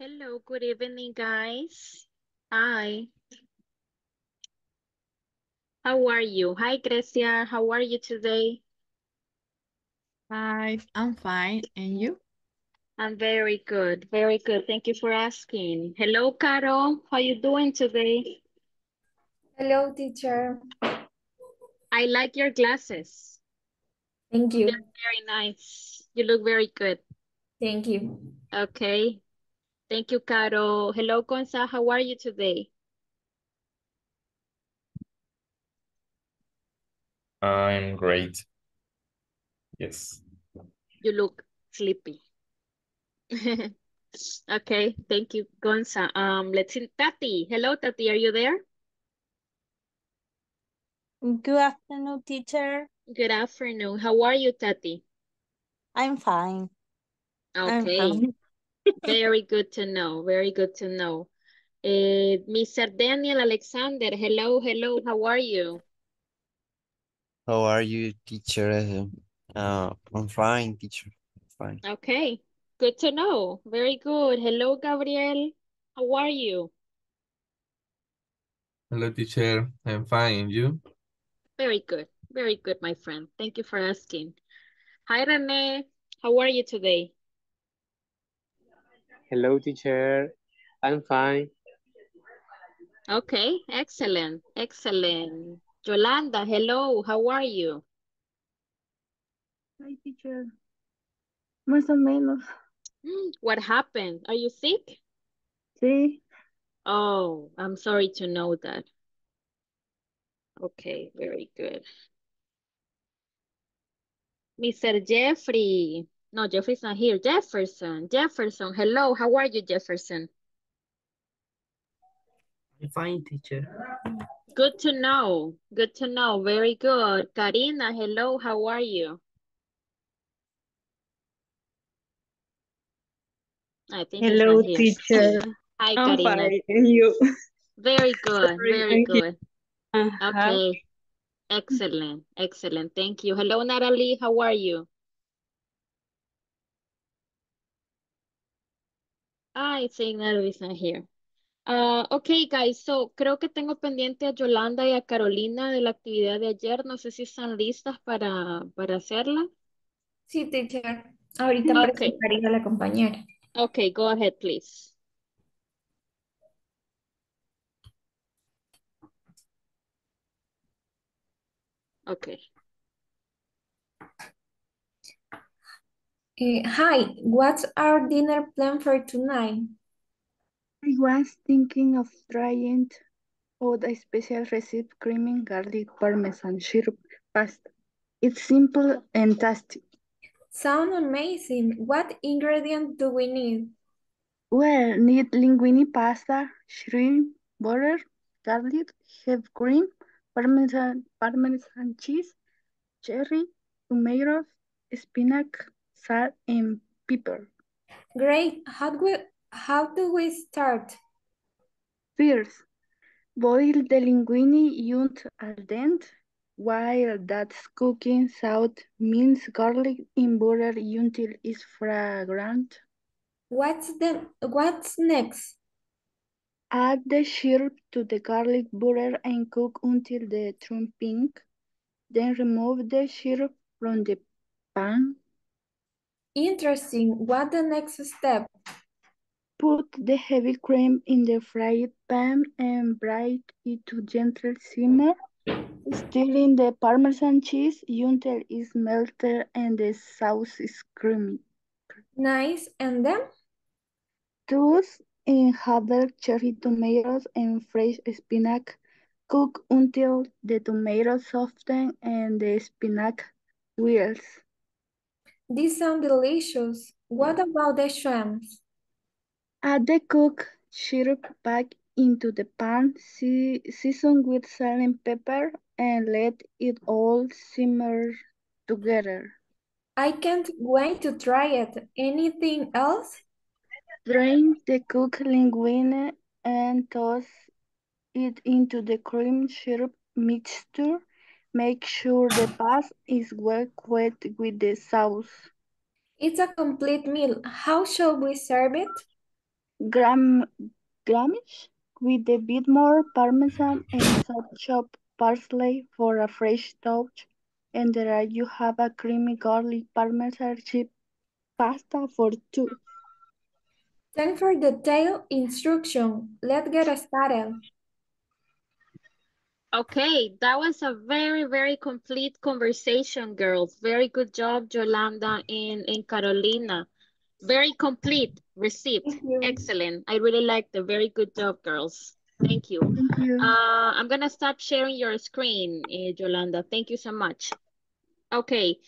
Hello, good evening, guys. Hi. How are you? Hi, Grecia. How are you today? Hi, I'm fine. And you? I'm very good, very good. Thank you for asking. Hello, Caro. How are you doing today? Hello, teacher. I like your glasses. Thank you. They're you. very nice. You look very good. Thank you. Okay. Thank you, Caro. Hello, Gonza. How are you today? I'm great. Yes. You look sleepy. Okay, thank you, Gonza. Um, let's see, Tati. Hello, Tati. Are you there? Good afternoon, teacher. Good afternoon. How are you, Tati? I'm fine. I'm Okay, fine. Very good to know. Very good to know. Uh, Mr. Daniel Alexander, hello, hello. How are you? How are you, teacher? Uh, I'm fine, teacher. Fine. Okay, good to know. Very good. Hello, Gabriel. How are you? Hello, teacher. I'm fine. You? Very good. Very good, my friend. Thank you for asking. Hi, Rene. How are you today? Hello, teacher. I'm fine. Okay, excellent, excellent. Yolanda, hello. How are you? Hi, teacher. Más o menos. Mm, what happened? Are you sick? Sí. Oh, I'm sorry to know that. Okay, very good. Mr. Jeffrey. No, Jeffrey's not here. Jefferson. Jefferson, hello. How are you, Jefferson? I'm fine, teacher. Good to know. Good to know. Very good. Karina, hello. How are you? I think Hello, here. teacher. Hi, I'm Karina. fine. And you? Very good. Sorry, Very good. Uh-huh. Okay. Excellent. Excellent. Thank you. Hello, Natalie. How are you? I think Natalie's not here. Ah, ok, guys. So, creo que tengo pendiente a Yolanda y a Carolina de la actividad de ayer. No sé si están listas para, para hacerla. Sí, teacher. Ahorita Ok. presentaría a la compañera. Ok, go ahead, please. Okay. Eh, hi, what's our dinner plan for tonight? I was thinking of trying out a special recipe creamy garlic parmesan syrup pasta. It's simple and tasty. Sound amazing. What ingredient do we need? Well, need linguine pasta, shrimp, butter, garlic, heavy cream, parmesan, parmesan cheese, cherry, tomatoes, spinach, salt, and pepper. Great. How do we, how do we start? First, boil the linguine until al dente. While that's cooking, salt, minced garlic in butter until it's fragrant. What's the what's next? Add the syrup to the garlic butter and cook until the turn pink. Then remove the syrup from the pan. Interesting. What the next step? Put the heavy cream in the fried pan and bring it to gentle simmer. Stirring the Parmesan cheese until it's melted and the sauce is creamy. Nice. And then? Toast in halved cherry tomatoes and fresh spinach. Cook until the tomatoes soften and the spinach wilts. These sound delicious. What about the shrimps? Uh, Add the cooked syrup back into the pan, see, season with salt and pepper, and let it all simmer together. I can't wait to try it. Anything else? Drain the cooked linguine and toss it into the cream syrup mixture. Make sure the pasta is well coated with the sauce. It's a complete meal. How shall we serve it? gram gramish with a bit more parmesan and soft chopped parsley for a fresh touch. And there you have a creamy garlic parmesan chip pasta for two. Thanks for the detailed instruction. Let's get started. Okay, that was a very, very complete conversation, girls. Very good job, Yolanda and, and Carolina. Very complete receipt. Excellent. I really like the Very good job, girls. Thank you. Thank you. Uh, I'm gonna stop sharing your screen, eh, Yolanda. Thank you so much. Okay.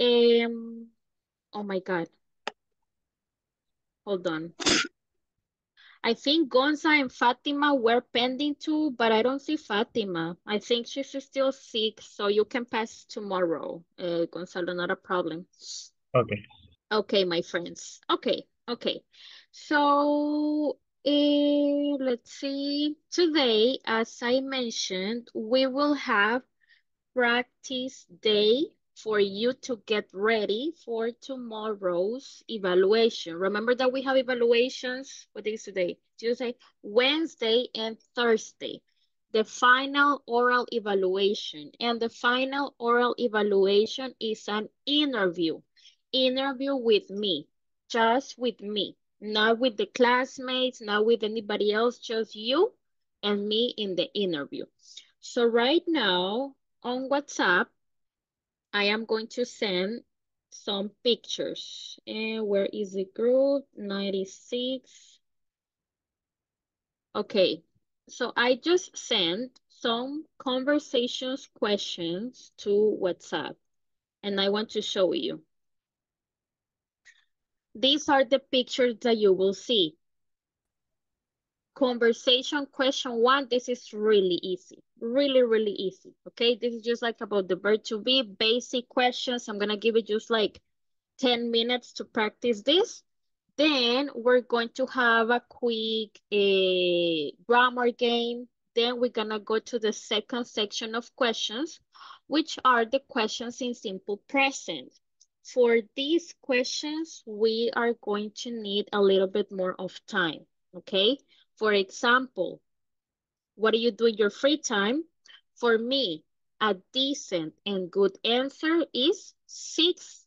Um, oh my God. Hold on. I think Gonza and Fatima were pending too, but I don't see Fatima. I think she's still sick, so you can pass tomorrow, uh, Gonzalo, not a problem. Okay. Okay, my friends. Okay, okay. So, eh, let's see. Today, as I mentioned, we will have practice day for you to get ready for tomorrow's evaluation. Remember that we have evaluations, what is today? Tuesday, Wednesday, and Thursday. The final oral evaluation. And the final oral evaluation is an interview. Interview with me, just with me. Not with the classmates, not with anybody else, just you and me in the interview. So right now on WhatsApp, I am going to send some pictures. And where is the group? 96. Okay, so I just sent some conversations questions to WhatsApp and I want to show you. These are the pictures that you will see. Conversation question one, this is really easy. Really, really easy. Okay, this is just like about the verb to be, basic questions. I'm gonna give it just like 10 minutes to practice this. Then we're going to have a quick a grammar game. Then we're gonna go to the second section of questions, which are the questions in simple present. For these questions, we are going to need a little bit more of time, okay? For example, what do you do in your free time? For me, a decent and good answer is six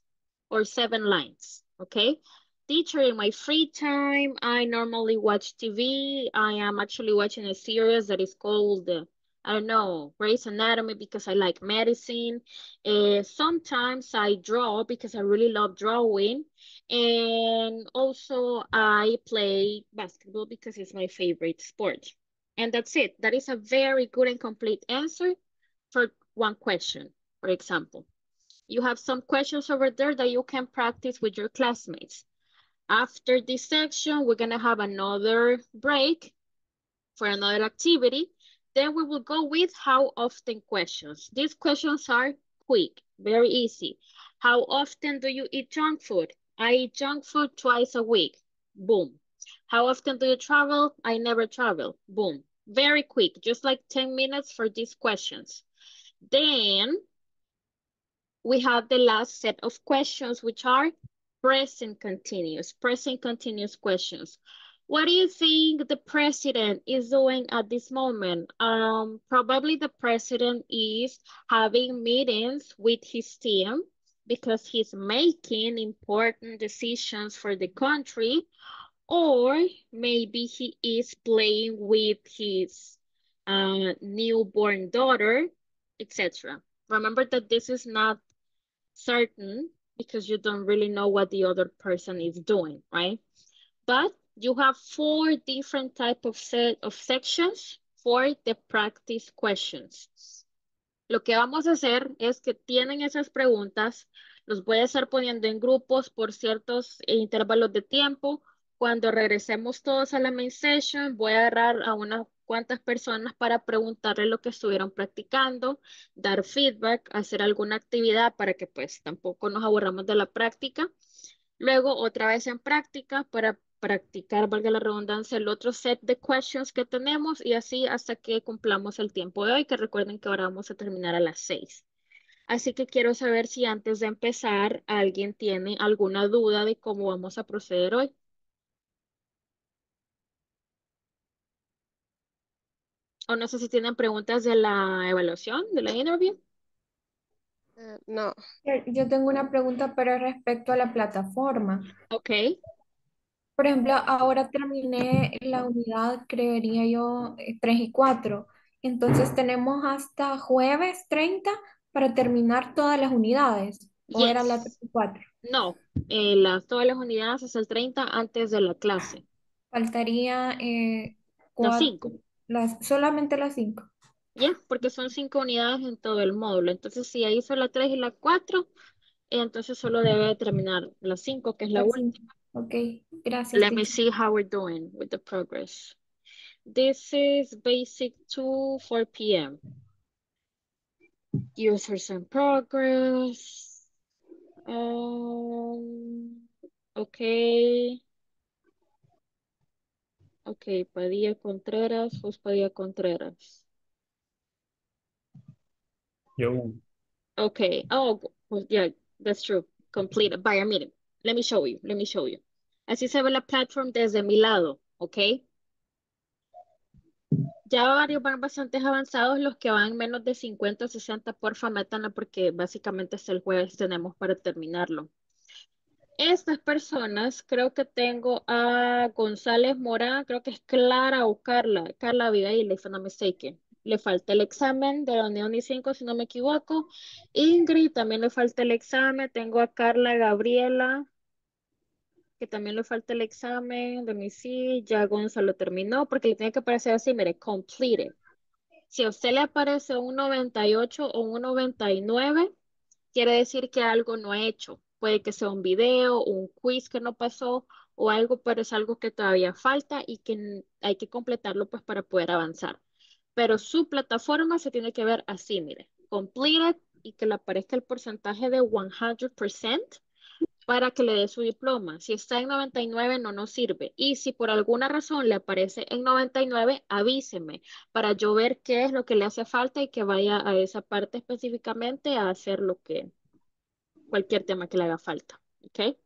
or seven lines, okay? Teacher, in my free time, I normally watch TV. I am actually watching a series that is called, uh, I don't know, Grey's Anatomy because I like medicine. Uh, sometimes I draw because I really love drawing. And also I play basketball because it's my favorite sport. And that's it. That is a very good and complete answer for one question, for example. You have some questions over there that you can practice with your classmates. After this section, we're gonna have another break for another activity. Then we will go with how often questions. These questions are quick, very easy. How often do you eat junk food? I eat junk food twice a week. Boom. How often do you travel? I never travel. Boom. Very quick, just like 10 minutes for these questions. Then we have the last set of questions, which are present continuous, present continuous questions. What do you think the president is doing at this moment? Um, probably the president is having meetings with his team because he's making important decisions for the country, or maybe he is playing with his uh, newborn daughter, etc. Remember that this is not certain because you don't really know what the other person is doing, right? But you have four different type of set of sections for the practice questions. Lo que vamos a hacer es que tienen esas preguntas, los voy a estar poniendo en grupos por ciertos intervalos de tiempo. Cuando regresemos todos a la main session, voy a agarrar a unas cuantas personas para preguntarle lo que estuvieron practicando, dar feedback, hacer alguna actividad para que pues tampoco nos aburramos de la práctica. Luego otra vez en práctica para practicar, valga la redundancia, el otro set de questions que tenemos y así hasta que cumplamos el tiempo de hoy, que recuerden que ahora vamos a terminar a las 6. Así que quiero saber si antes de empezar alguien tiene alguna duda de cómo vamos a proceder hoy. O no sé si tienen preguntas de la evaluación, de la interview. Eh, no. Eh, Yo tengo una pregunta, pero respecto a la plataforma. Ok. Por ejemplo, ahora terminé la unidad, creería yo, 3 y 4. Entonces tenemos hasta jueves 30 para terminar todas las unidades. ¿O era la Yes. 3 y 4? No, eh, las, todas las unidades hasta el 30 antes de la clase. Faltaría eh, Las cuat- 5. Las, solamente las 5. Ya, porque son 5 unidades en todo el módulo. Entonces, si ya hizo la 3 y la 4, entonces solo debe terminar la 5, que es la última. Ok, gracias. Let me see how we're doing with the progress. This is basic 2, 4 p.m. Users in progress. Um, okay. Okay, Padilla Contreras, who's Padilla Contreras? Yo. Okay. Oh, well, yeah, that's true. Completed by a meeting. Let me show you. Let me show you. Así se ve la platform desde mi lado, ¿ok? Ya varios van bastante avanzados, los que van menos de 50 o 60, porfa, métanla porque básicamente hasta el jueves tenemos para terminarlo. Estas personas, creo que tengo a González Morán, creo que es Clara o Carla, Carla Abigail, if I'm. Le falta el examen de la Unión I5, si no me equivoco. Ingrid, también le falta el examen. Tengo a Carla Gabriela, que también le falta el examen. De mí sí, ya Gonzalo terminó, porque le tiene que aparecer así, mire, completed. Si a usted le aparece un 98 o un 99, quiere decir que algo no ha hecho. Puede que sea un video, un quiz que no pasó o algo, pero es algo que todavía falta y que hay que completarlo pues para poder avanzar. Pero su plataforma se tiene que ver así, mire, completed y que le aparezca el porcentaje de 100% para que le dé su diploma. Si está en 99 no nos sirve. Y si por alguna razón le aparece en 99, avíseme para yo ver qué es lo que le hace falta y que vaya a esa parte específicamente a hacer lo que, cualquier tema que le haga falta. Okay?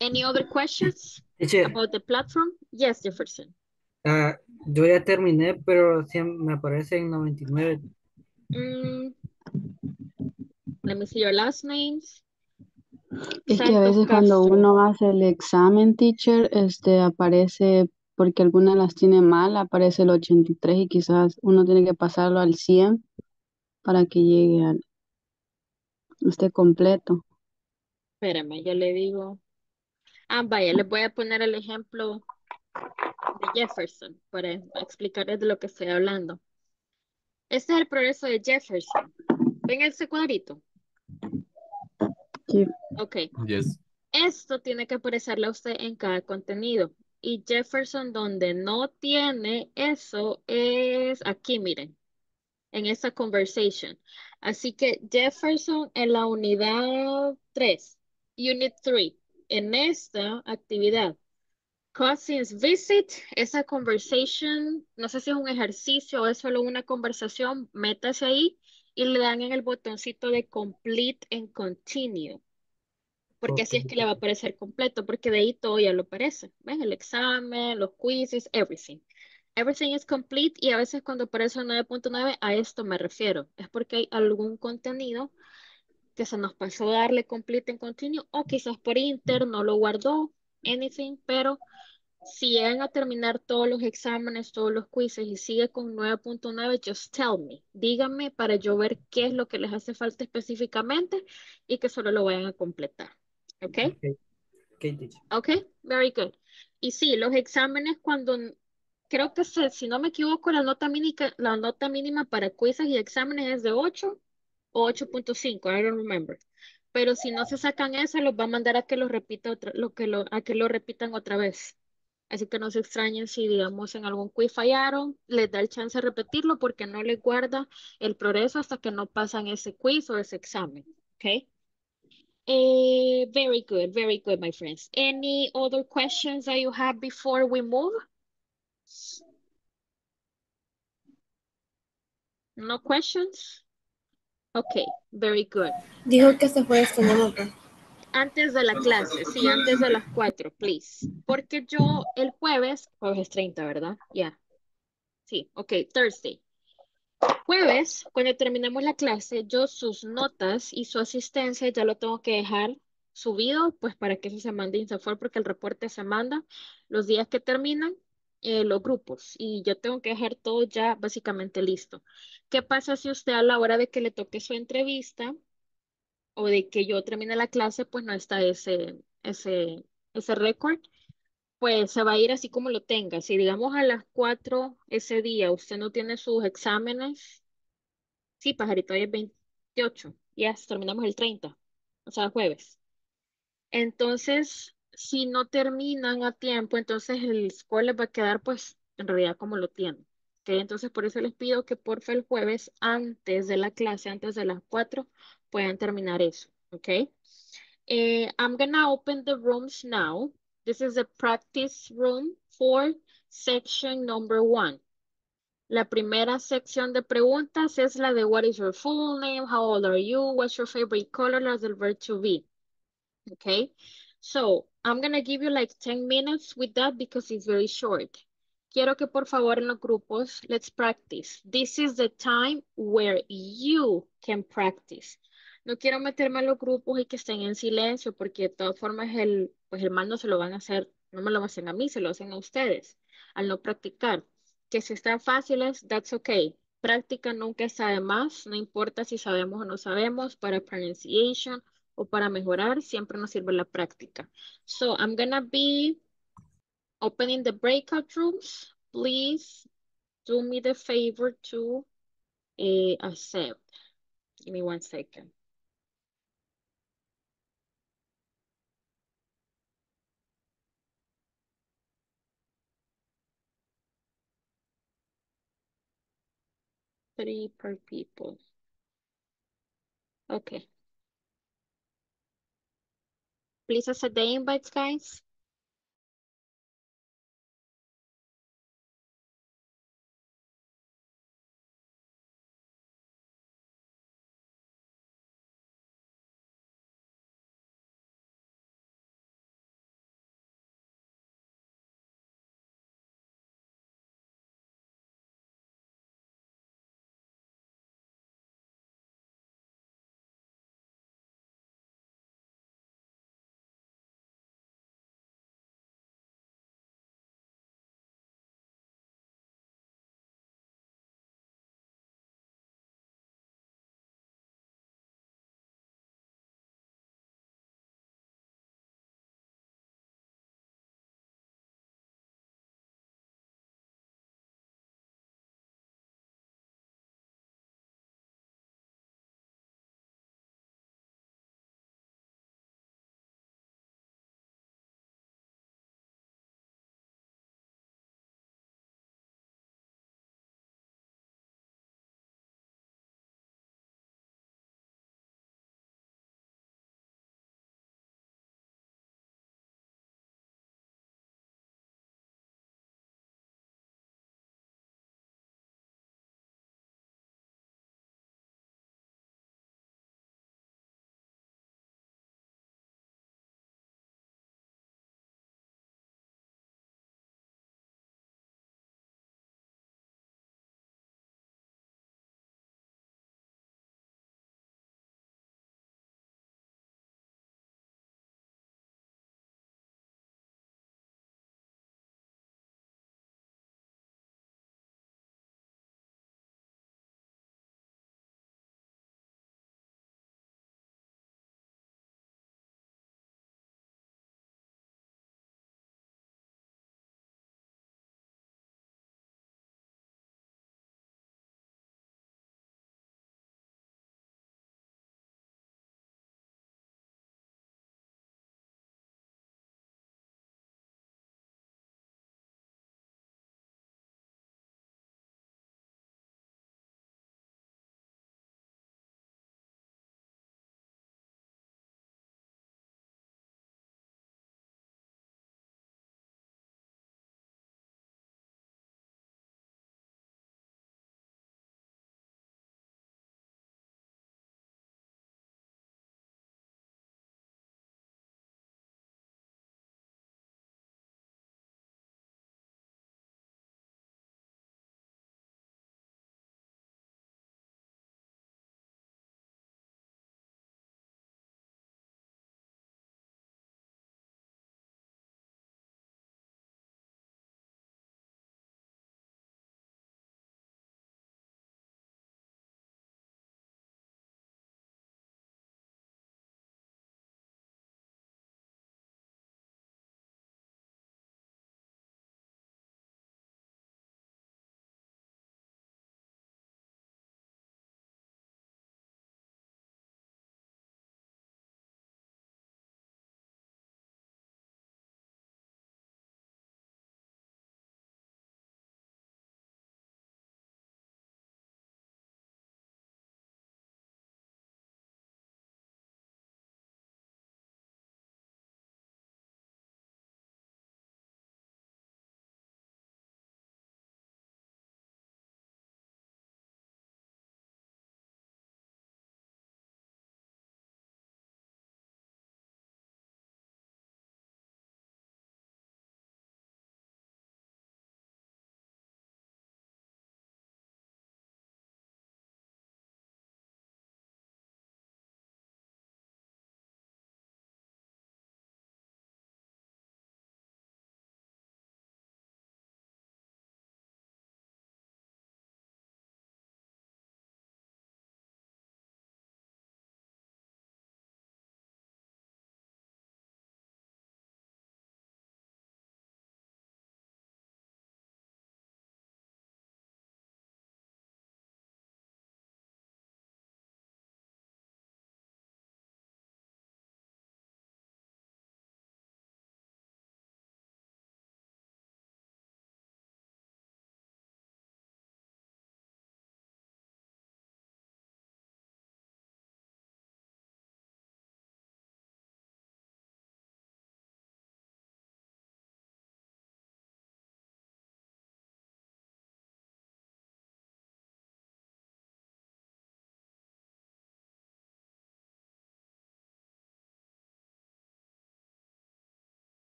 Any other questions Teacher, about the platform? Yes, Jefferson. ah, yo ya terminé, pero me aparece en 99. Mm, let me see your last names. Es que a veces cuando Castro. uno hace el examen, teacher, este aparece, porque algunas las tiene mal, aparece el 83 y quizás uno tiene que pasarlo al 100 para que llegue al, esté completo. Espérame, ya le digo. Ah, vaya, les voy a poner el ejemplo de Jefferson para explicarles de lo que estoy hablando. Este es el progreso de Jefferson. ¿Ven ese cuadrito? Sí. Ok. Yes. Esto tiene que aparecerle a usted en cada contenido. Y Jefferson, donde no tiene eso, es aquí, miren, en esta conversation. Así que Jefferson en la unidad 3, unit 3, en esta actividad, Cousins Visit, esa conversation, no sé si es un ejercicio o es solo una conversación, métase ahí y le dan en el botoncito de Complete and Continue. Porque así es que le va a aparecer completo, porque de ahí todo ya lo aparece. ¿Ves? El examen, los quizzes, everything. Everything is complete y a veces cuando aparece un 9.9, a esto me refiero. Es porque hay algún contenido que se nos pasó darle complete and continue o quizás por inter no lo guardó, anything, pero si llegan a terminar todos los exámenes, todos los quizzes y sigue con 9.9, just tell me. Díganme para yo ver qué es lo que les hace falta específicamente y que solo lo vayan a completar. ¿Ok? Ok, ok, teacher. Ok, very good. Y sí, los exámenes cuando, creo que se- si no me equivoco, la nota mínima, la nota mínima para quizzes y exámenes es de 8 o 8.5, I don't remember. Pero si no se sacan eso, los va a mandar a que lo repita otra, lo que lo, a que lo repitan otra vez. Así que no se extrañen si, digamos, en algún quiz fallaron, les da el chance de repetirlo porque no les guarda el progreso hasta que no pasan ese quiz o ese examen. ¿Ok? Eh, very good, very good, my friends. Any other questions that you have before we move? No questions? Okay, very good. Dijo que se fue este número. Antes de la clase, sí, antes de las 4, please. Porque yo el jueves, jueves 30, ¿verdad? Ya. Sí, ok, Thursday. Jueves, cuando terminemos la clase, yo sus notas y su asistencia ya lo tengo que dejar subido, pues para que eso se mande Insafor, porque el reporte se manda los días que terminan eh, los grupos y yo tengo que dejar todo ya básicamente listo. ¿Qué pasa si usted a la hora de que le toque su entrevista o de que yo termine la clase, pues no está ese, ese, ese récord? Pues se va a ir así como lo tenga. Si digamos a las 4 ese día usted no tiene sus exámenes, sí, pajarito, hoy es 28, ya terminamos el 30, o sea, jueves. Entonces, si no terminan a tiempo, entonces el score les va a quedar pues en realidad como lo tienen. ¿ok? Entonces, por eso les pido que porfa el jueves antes de la clase, antes de las 4, puedan terminar eso. ¿Ok? Eh, I'm gonna open the rooms now. This is the practice room for section number one. La primera sección de preguntas es la de what is your full name, how old are you, what's your favorite color, las del verb to be. Okay, so I'm gonna give you like 10 minutes with that because it's very short. Quiero que por favor en los grupos, let's practice. This is the time where you can practice. No quiero meterme en los grupos y que estén en silencio porque de todas formas el, pues el mal no se lo van a hacer, no me lo hacen a mí, se lo hacen a ustedes al no practicar. Que si están fáciles, that's okay. Práctica nunca está más, no importa si sabemos o no sabemos, para pronunciation o para mejorar, siempre nos sirve la práctica. So I'm gonna be opening the breakout rooms. Please do me the favor to uh, accept. Give me one second. Three per people. Okay. Please accept the invites, guys.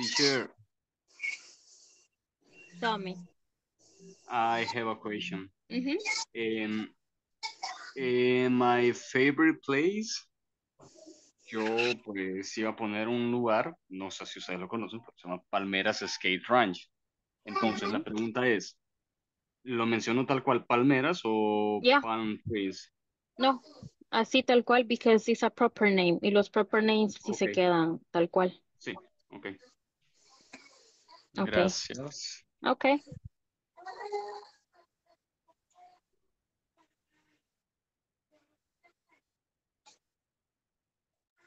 Teacher, Tell me. I have a question. Mhm. Um, in my favorite place, yo pues iba a poner un lugar, no sé si ustedes lo conocen, pero se llama Palmeras Skate Ranch. Entonces la pregunta es, ¿lo menciono tal cual Palmeras o Yeah. Palm Trees? No, así tal cual, because it's a proper name. Y los proper names sí se Ok. quedan tal cual. Sí, ok. Ok. Gracias. Okay.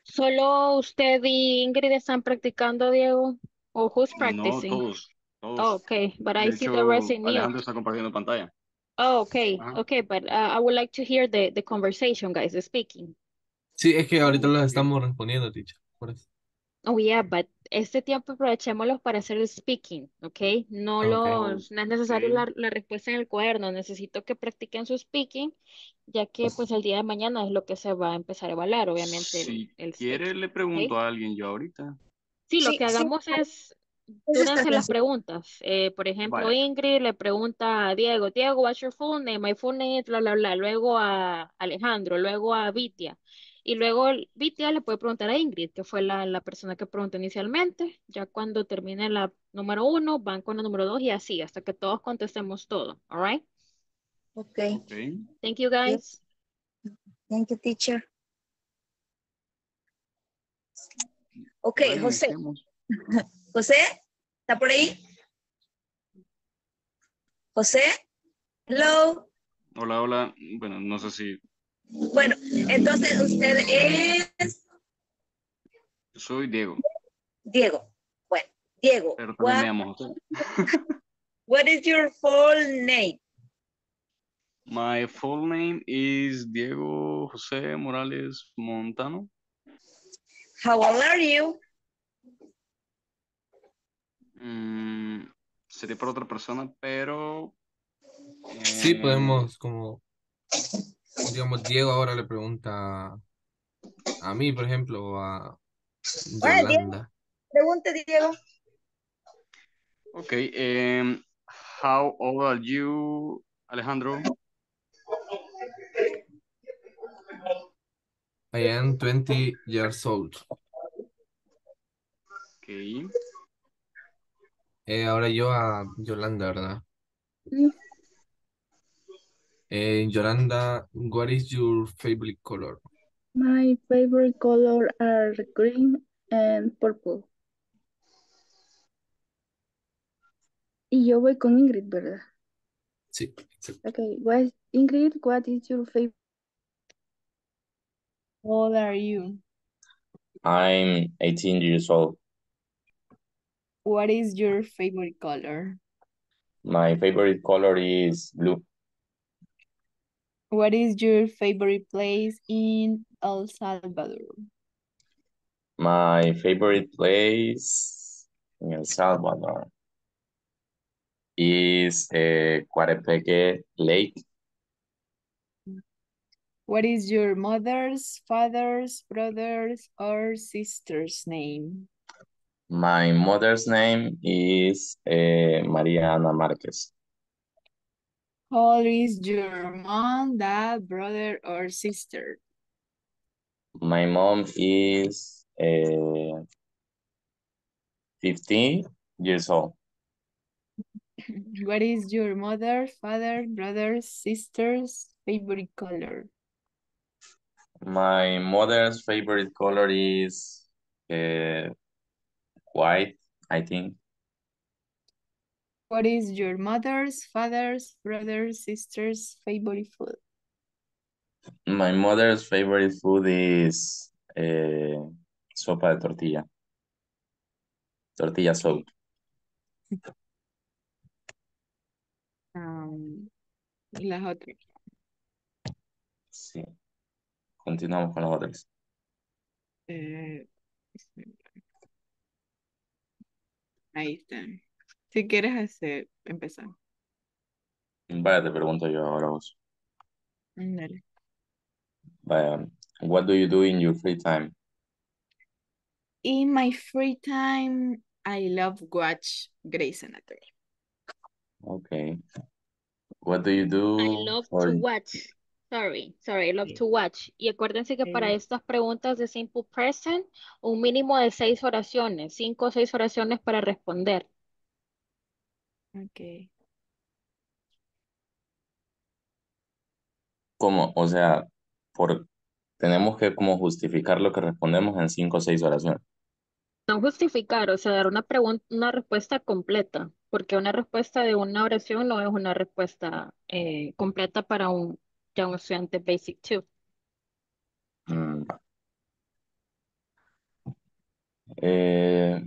¿Solo usted y Ingrid están practicando, Diego? ¿O who's No, practicing? todos, todos. Oh, okay, but I De see the rest in. Alejandro está compartiendo pantalla. Oh, okay, Ajá. okay, but uh, I would like to hear the, the conversation, guys, the speaking. Sí, es que ahorita los Ok. estamos respondiendo, teacher. Por eso. Oh, yeah, but este tiempo aprovechémoslo para hacer el speaking, ¿ok? No Ok. los, no es necesario Ok. la, la respuesta en el cuaderno, necesito que practiquen su speaking, ya que pues el día de mañana es lo que se va a empezar a evaluar, obviamente, el, Si el quiere, speaking, le pregunto a alguien yo ahorita. Sí, lo Sí, que sí, hagamos es, eso está túrense las preguntas. Eh, por ejemplo, Vaya. Ingrid le pregunta a Diego, Diego, what's your full name? My full name bla, bla, bla. Luego a Alejandro, luego a Vitia. Y luego Vitia le puede preguntar a Ingrid, que fue la, la persona que preguntó inicialmente. Ya cuando termine la número uno, van con la número dos y así, hasta que todos contestemos todo. All right? Okay. Ok. Thank you, guys. Thank you, teacher. Okay, Bueno, José. José, ¿está por ahí? José, hello. Hola, hola. Bueno, no sé si Bueno, entonces usted es yo soy Diego, Diego. Bueno, Diego, me what, llamo José. what is your full name? My full name is Diego José Morales Montano. How old are you? Mm, sería para otra persona, pero Sí, eh, podemos como, digamos, Diego ahora le pregunta a mí, por ejemplo, o a Bueno, Diego, pregunte, Diego. Ok, em, how old are you, Alejandro? I am 20 years old. Ok, Eh, ahora yo a Yolanda, ¿verdad? Eh, Yolanda, what is your favorite color? My favorite color are green and purple. Y yo voy con Ingrid, ¿verdad? Sí, exacto. Okay, what Ingrid, what is your favorite? How old are you? I'm 18 years old. What is your favorite color? My favorite color is blue. What is your favorite place in El Salvador? My favorite place in El Salvador is uh, Coatepeque Lake. What is your mother's, father's, brother's, or sister's name? My mother's name is uh, Maria Ana Marquez. How old is your mom, dad, brother, or sister? My mom is uh, 15 years old. What is your mother, father, brother, sister's favorite color? My mother's favorite color is uh, white, I think. What is your mother's, father's, brother's, sister's favorite food? My mother's favorite food is uh, sopa de tortilla. Tortilla soup. Um, y las otras. Sí. Continuamos con los otros. Eh, ahí están. Si quieres hacer, empezar. Vaya, te pregunto yo ahora vos. Dale. Vaya, what do you do in your free time? In my free time, I love watch Grey's Anatomy. Okay. What do you do I love for to watch. Sorry, sorry, I love to watch. Y acuérdense que para estas preguntas de simple present, un mínimo de seis oraciones, cinco o seis oraciones para responder. Okay. cómo? O sea, por tenemos que como justificar lo que respondemos en cinco o seis oraciones. No justificar, o sea, dar una pregunta, una respuesta completa, porque una respuesta de una oración no es una respuesta eh, completa para un, ya un estudiante Basic 2. Mm. Eh,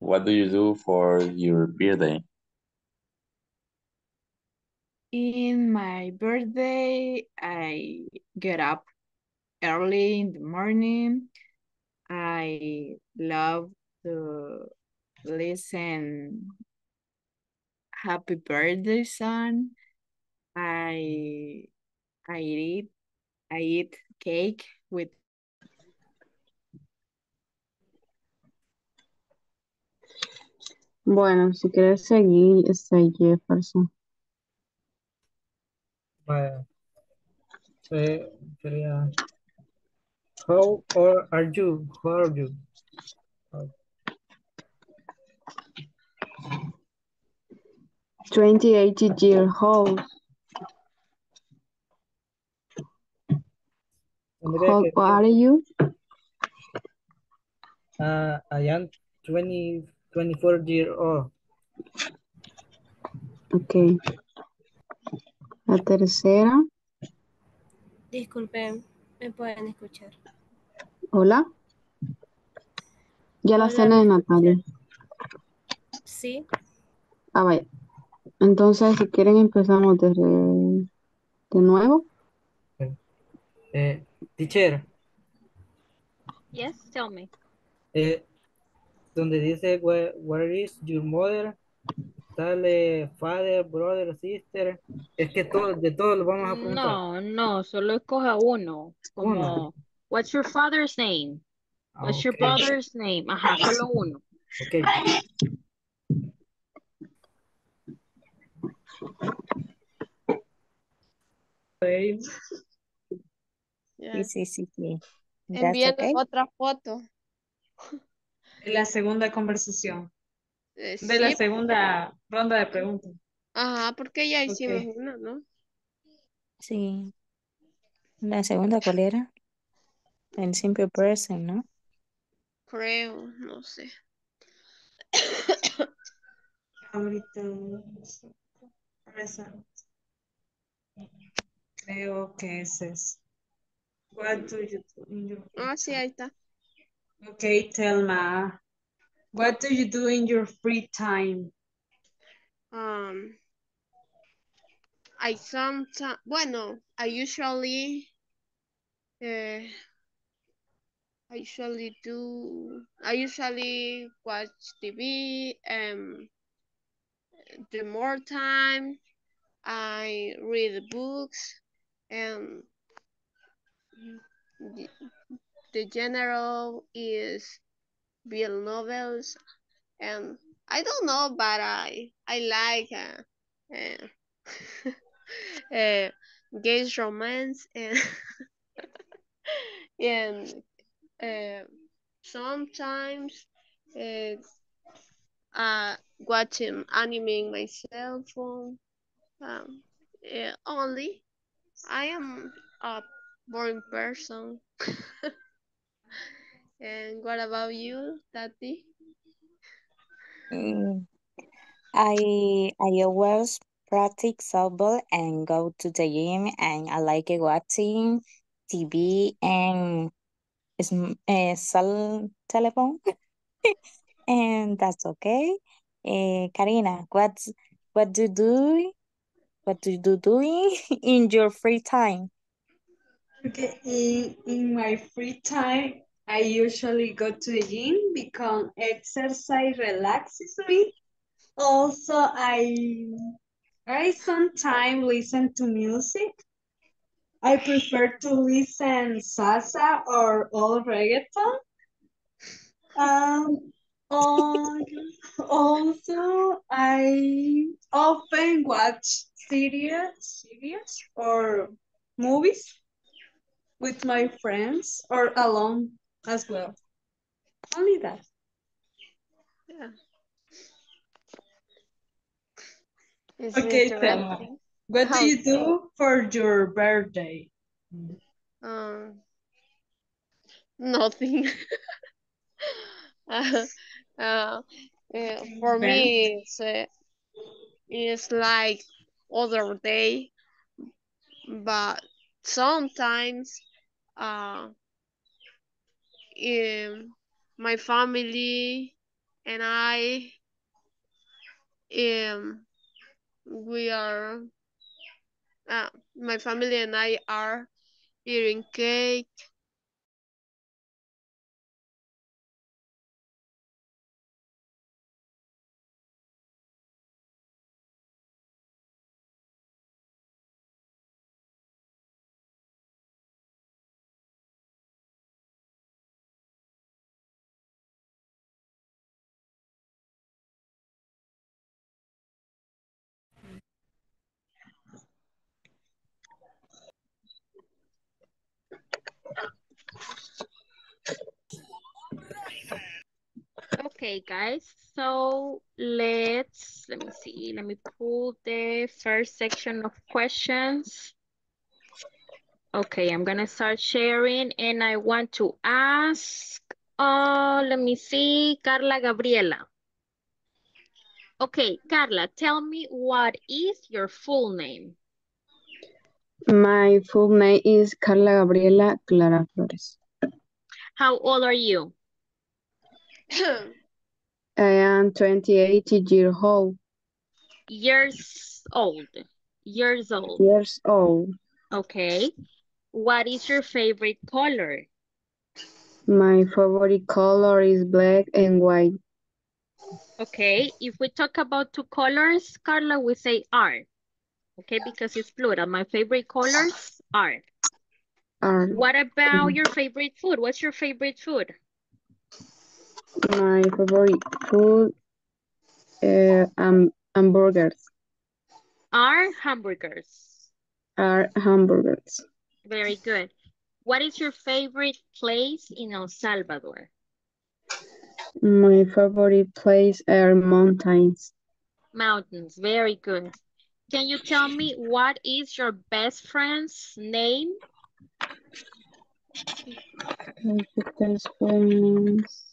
what do you do for your birthday? In my birthday, I get up early in the morning. I love to listen happy birthday song. I I eat I eat cake with Bueno, si quieres seguir, este Jefferson. Vaya. Eh, sería, how old are you? How are you? Twenty-eight year old. Tendría How que old are you? uh, I am 20, 24 year old. Ok. La tercera. Disculpen, ¿me pueden escuchar? Hola. Ya las Hola, tenés, ¿me Natalia. Sí, Ah, vaya. Entonces, si quieren, empezamos desde de nuevo. Eh, teacher, Yes, tell me. eh, donde dice where, where is your mother, sale father, brother, sister. Es que todo, de todos lo vamos a preguntar. No, no, solo escoja uno. Como, what's your father's name? Ah, What's your ok. brother's name? Ajá, solo uno. Ok. ya. Sí, sí, sí, sí. Envíen okay. otra foto. La segunda conversación. Eh, De la segunda ronda de preguntas. Ajá, porque ya hicimos una, ¿no? Sí. La segunda, ¿cuál era? En simple present, ¿no? Creo, no sé. Ahorita. present. Creo que ese es. What do you do in your free Ah, sí, ahí está. Okay, Telma. What do you do in your free time? Um, I sometimes, bueno, I usually, eh, I usually do, I usually watch TV, um, the more time, I read books, and the, general is novels, and I don't know, but I, I like, uh, uh, uh, gay romance and and uh, sometimes uh, uh, watching anime in my cell phone. Um, yeah, only I am a boring person. and what about you, Tati? Mm, I I always practice softball and go to the gym and I like watching TV and sm- uh, cell telephone and that's okay. Uh, Karina, what what do you do? What do you do doing in your free time? Okay, in, in my free time, I usually go to the gym because exercise relaxes me. Also, I I sometimes listen to music. I prefer to listen salsa or old reggaeton. Um, also, I often watch series, series or movies with my friends or alone as well. Only that. Yeah. It's Okay. Thelma. What do you do for your birthday? Um, nothing. uh, uh, uh, for me, it's, uh, it's like other day, but sometimes uh, um, my family and I um, we are uh, my family and I are eating cake. Okay, guys, so let's, let me see, let me pull the first section of questions. Okay, I'm gonna start sharing and I want to ask, oh, let me see, Carla Gabriela. Okay, Carla, tell me what is your full name? My full name is Carla Gabriela Clara Flores. How old are you? I am 28 years old. Years old. Years old. Years old. Okay. What is your favorite color? My favorite color is black and white. Okay, if we talk about two colors, Carla, we say are. Okay, because it's plural. My favorite colors are. Are What about your favorite food? What's your favorite food? My favorite food uh, um, hamburgers Are hamburgers. are hamburgers. Very good. What is your favorite place in El Salvador? My favorite place are mountains. Mountains. Very good. Can you tell me what is your best friend's name? Best friends.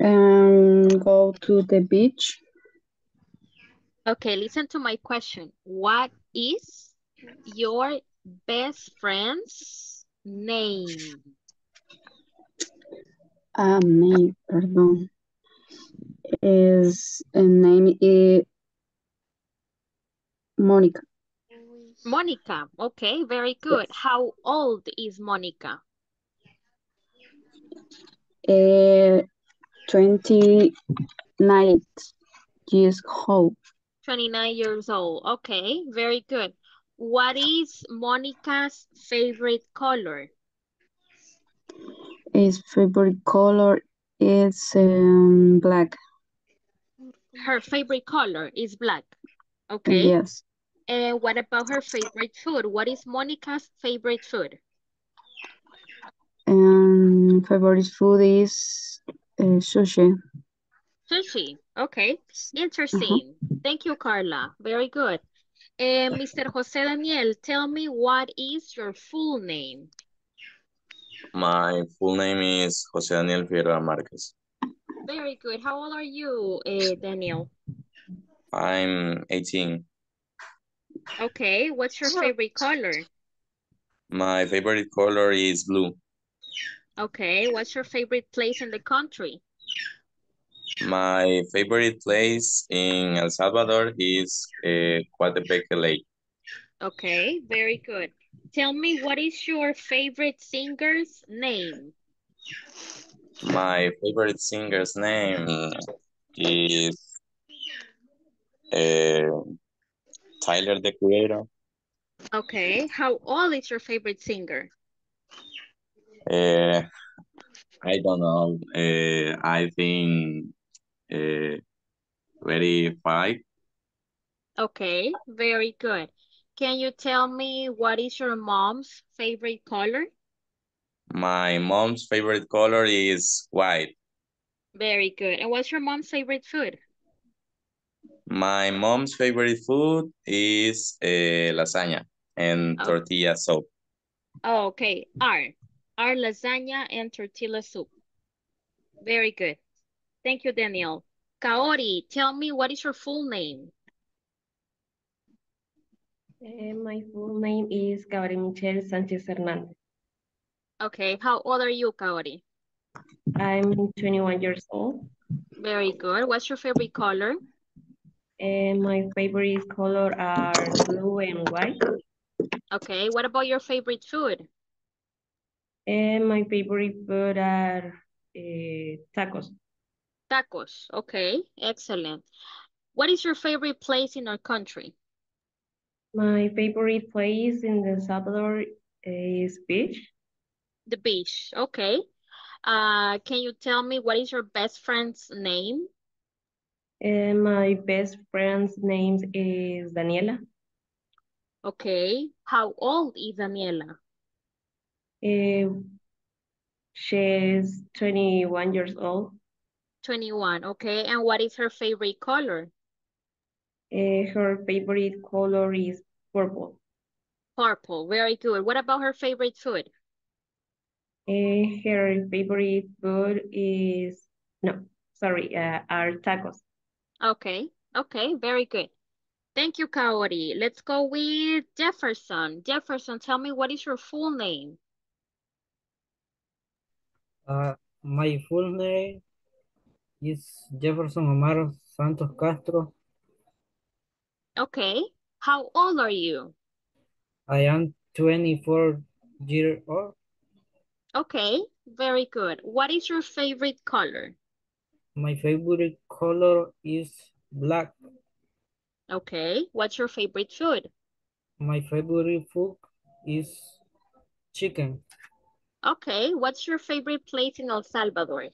Um, go to the beach. Okay, listen to my question. What is your best friend's name? Ah, name, perdón. Is uh, name is Monica. Monica. Okay, very good. How old is Monica? Uh, 29 years old. 29 years old. Okay, very good. What is Monica's favorite color? His favorite color is um, black. Her favorite color is black. Okay. Yes. And what about her favorite food? What is Monica's favorite food? And favorite food is uh, sushi. Sushi. Okay. Interesting. Thank you, Carla. Very good. Uh, Mr. Jose Daniel, tell me what is your full name? My full name is Jose Daniel Figueroa Marquez. Very good. How old are you, uh, Daniel? I'm 18. Okay. What's your favorite color? My favorite color is blue. Okay. What's your favorite place in the country? My favorite place in El Salvador is uh, Coatepeque Lake. Okay. Very good. Tell me what is your favorite singer's name? My favorite singer's name is uh, Tyler, the Creator. Okay. How old is your favorite singer? Uh, I don't know. Uh, I think uh, 25. Okay, very good. Can you tell me what is your mom's favorite color? My mom's favorite color is white. Very good. And what's your mom's favorite food? My mom's favorite food is uh, lasagna and Oh. tortilla soup. Oh, okay. R. R lasagna and tortilla soup. Very good. Thank you, Daniel. Kaori, tell me what is your full name? Eh, my full name is Kaori Michelle Sanchez Hernandez. Okay, how old are you, Kaori? I'm 21 years old. Very good. What's your favorite color? And my favorite color are blue and white. Okay, what about your favorite food? And my favorite food are eh, tacos. Tacos. Okay, excellent. What is your favorite place in our country? My favorite place in El Salvador is beach. The beach. Okay. Uh, can you tell me what is your best friend's name? And my best friend's name is Daniela. Okay. How old is Daniela? Eh, she's 21 years old. 21. Okay. And what is her favorite color? Eh, her favorite color is purple. Purple. Very good. What about her favorite food? Eh, her favorite food is, no, sorry, uh, are tacos. Okay. Okay. Very good. Thank you, Kaori. Let's go with Jefferson. Jefferson, tell me what is your full name? Uh, my full name is Jefferson Omar Santos Castro. Okay. How old are you? I am 24 years old. Okay. Very good. What is your favorite color? My favorite color is black. Okay. What's your favorite food? My favorite food is chicken. Okay. What's your favorite place in El Salvador?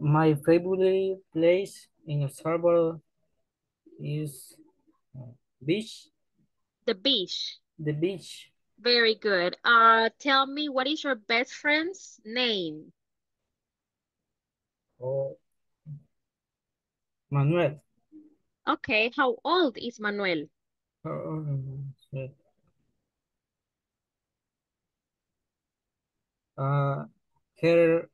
My favorite place in El Salvador is beach. The beach. The beach. Very good. Uh, tell me what is your best friend's name? Oh, Manuel. Okay. How old is Manuel? Uh, uh, her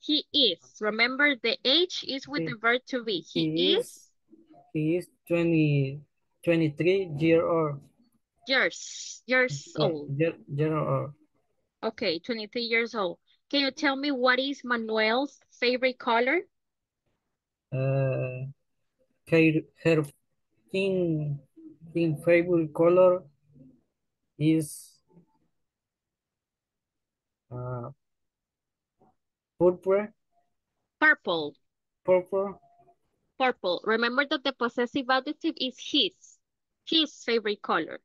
He is. Remember, the age is with the verb to be. He, he is, is he is 20, 23 year old. years, years old. year, year old. Okay, 23 years old. Can you tell me what is Manuel's favorite color? Uh, her, her teen favorite color is uh, purple, Purple. purple. Purple. Remember that the possessive adjective is his. His favorite color.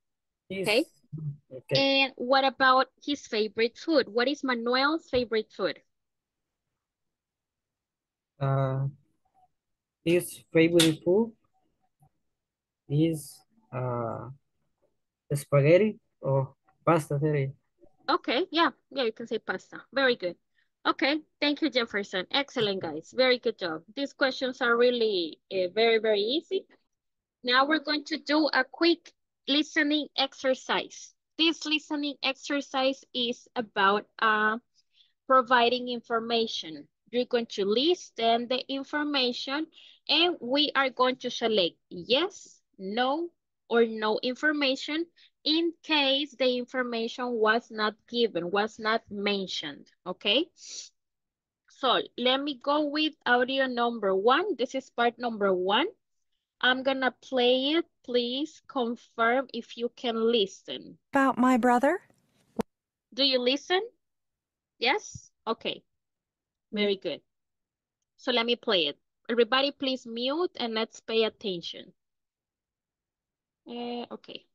Is, Okay. Okay. And what about his favorite food? What is Manuel's favorite food? Uh, his favorite food is uh, spaghetti or pasta. Sorry. Okay, yeah, yeah, you can say pasta. Very good. Okay, thank you, Jefferson. Excellent, guys. Very good job. These questions are really uh, very, very easy. Now we're going to do a quick listening exercise. This listening exercise is about uh, providing information. You're going to listen the information and we are going to select yes, no, or no information in case the information was not given, was not mentioned, okay? So let me go with audio number one. This is part number one. I'm gonna play it. Please confirm if you can listen. About my brother? Do you listen? Yes? Okay. Very good. So let me play it. Everybody please mute and let's pay attention. Uh, okay.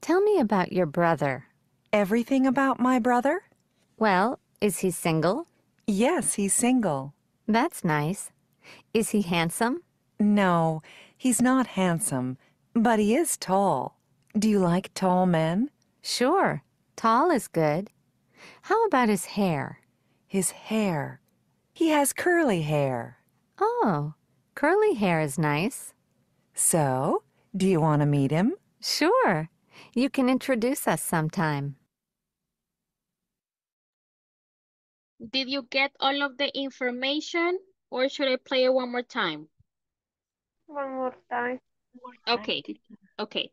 Tell me about your brother. Everything about my brother? Well, is he single? Yes, he's single. That's nice. Is he handsome? No, he's not handsome, but he is tall. Do you like tall men? Sure. Tall is good. How about his hair? His hair. He has curly hair. Oh, curly hair is nice. So, do you want to meet him? Sure. You can introduce us sometime. Did you get all of the information or should I play it one more time? One more time. Okay, okay.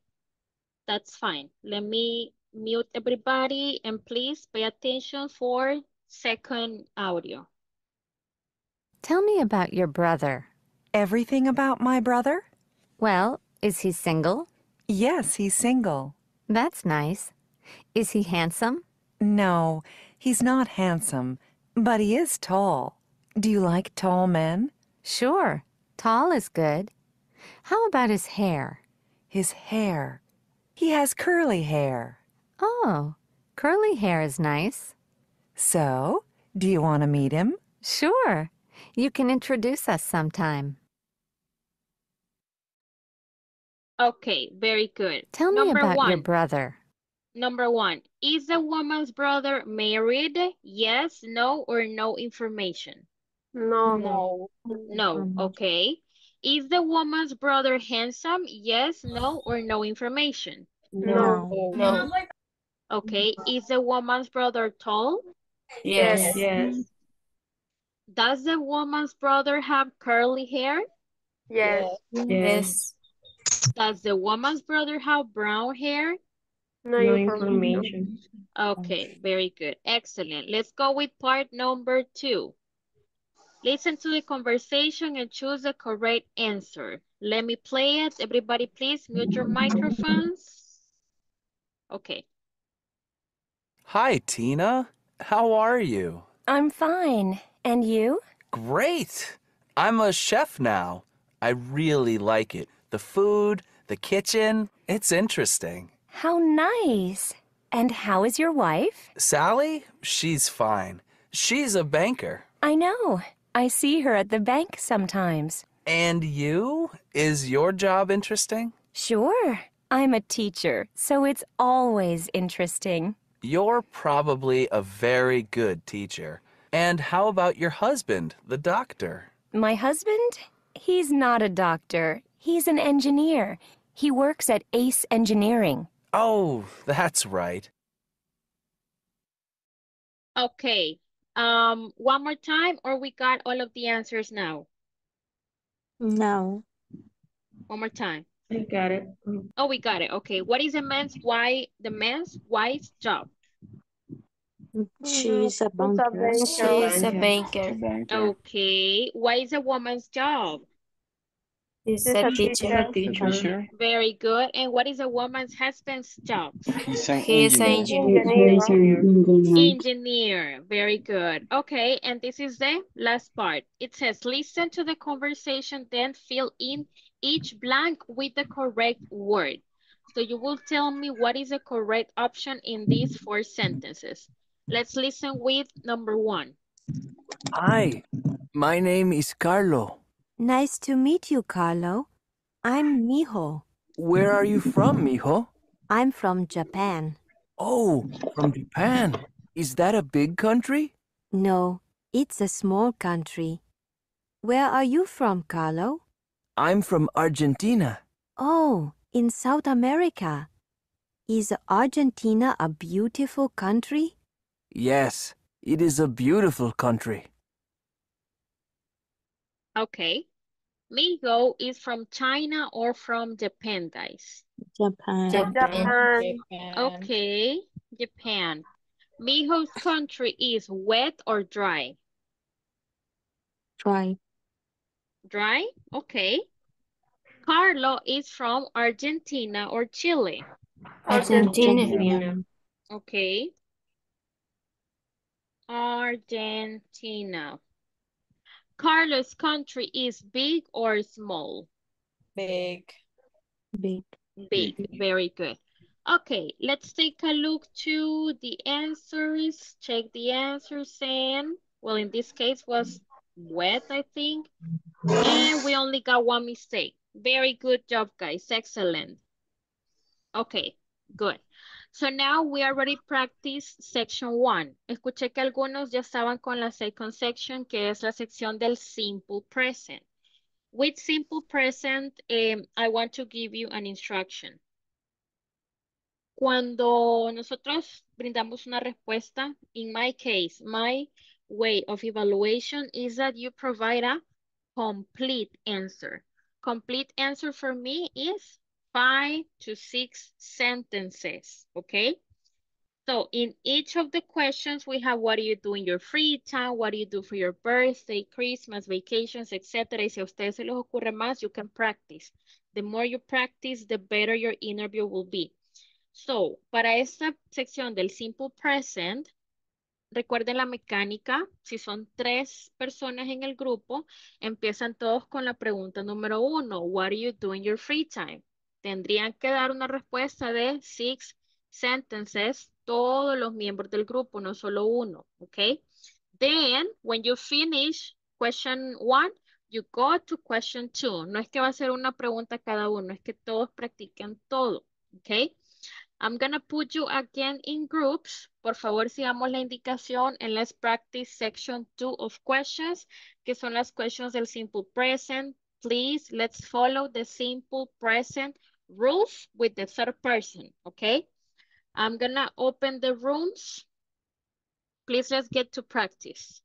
That's fine. Let me mute everybody and please pay attention for second audio. Tell me about your brother. Everything about my brother? Well, is he single? Yes, he's single. That's nice. Is he handsome? No, he's not handsome, but he is tall. Do you like tall men? Sure. Tall is good. How about his hair? His hair. He has curly hair. Oh, curly hair is nice. So, do you want to meet him? Sure. You can introduce us sometime. Okay, very good. Tell me Number about one. your brother. Number one, is the woman's brother married? Yes, no, or no information? No. No. No, okay. Is the woman's brother handsome? Yes, no, or no information? No. No. Okay, is the woman's brother tall? Yes. Yes. Does the woman's brother have curly hair? Yes. Yes. Does the woman's brother have brown hair? No, No information. information. Okay, very good. Excellent. Let's go with part number two. Listen to the conversation and choose the correct answer. Let me play it. Everybody, please mute your microphones. Okay. Hi, Tina. How are you? I'm fine. And you? Great. I'm a chef now. I really like it. The food, the kitchen, it's interesting. How nice. And how is your wife? Sally, she's fine. She's a banker. I know. I see her at the bank sometimes. And you? Is your job interesting? Sure. I'm a teacher, so it's always interesting. You're probably a very good teacher. And how about your husband, the doctor? My husband? He's not a doctor. He's an engineer. He works at Ace Engineering. Oh, that's right. Okay. Um, one more time, or we got all of the answers now? No. One more time. I got it. Oh, we got it. Okay. What is the man's why the man's wife's job? She's a banker. She's a banker. Okay. What is a woman's job? She's a a teacher. teacher. Very good. And what is a woman's husband's job? He's an He's an engineer. engineer. Engineer. Very good. Okay. And this is the last part. It says, listen to the conversation, then fill in each blank with the correct word. So you will tell me what is the correct option in these four sentences. Let's listen with number one. Hi, my name is Carlo. Nice to meet you, Carlo. I'm Miho. Where are you from, Miho? I'm from Japan. Oh, from Japan. Is that a big country? No, it's a small country. Where are you from, Carlo? I'm from Argentina. Oh, in South America. Is Argentina a beautiful country? Yes, it is a beautiful country. Okay. Miho is from China or from Japan, guys? Japan. Japan. Okay, Japan. Miho's country is wet or dry? Try. Dry, okay. Carlo is from Argentina or Chile? Argentina. Okay. Argentina. Carlos' country is big or small? Big. Big. Big, very good. Okay, let's take a look to the answers. Check the answers and, well, in this case was wet, I think. And we only got one mistake. Very good job, guys. Excellent. Okay, good. So now we already practiced section one. Escuché que algunos ya estaban con la second section, que es la sección del simple present. With simple present, um, I want to give you an instruction. Cuando nosotros brindamos una respuesta, in my case, my way of evaluation is that you provide a complete answer. Complete answer for me is five to six sentences, okay? So in each of the questions, we have what do you do in your free time, what do you do for your birthday, Christmas, vacations, etc. Y si a ustedes se les ocurre más, you can practice. The more you practice, the better your interview will be. So, para esta sección del simple present, recuerden la mecánica. Si son tres personas en el grupo, empiezan todos con la pregunta número uno. What do you do in your free time? Tendrían que dar una respuesta de six sentences, todos los miembros del grupo, no solo uno, ¿ok? Then, when you finish question one, you go to question two. No es que va a ser una pregunta cada uno, es que todos practiquen todo, ¿ok? I'm gonna put you again in groups. Por favor, sigamos la indicación and let's practice section two of questions, que son las questions del simple present. Please, let's follow the simple present rules with the third person, okay? I'm gonna open the rooms. Please let's get to practice.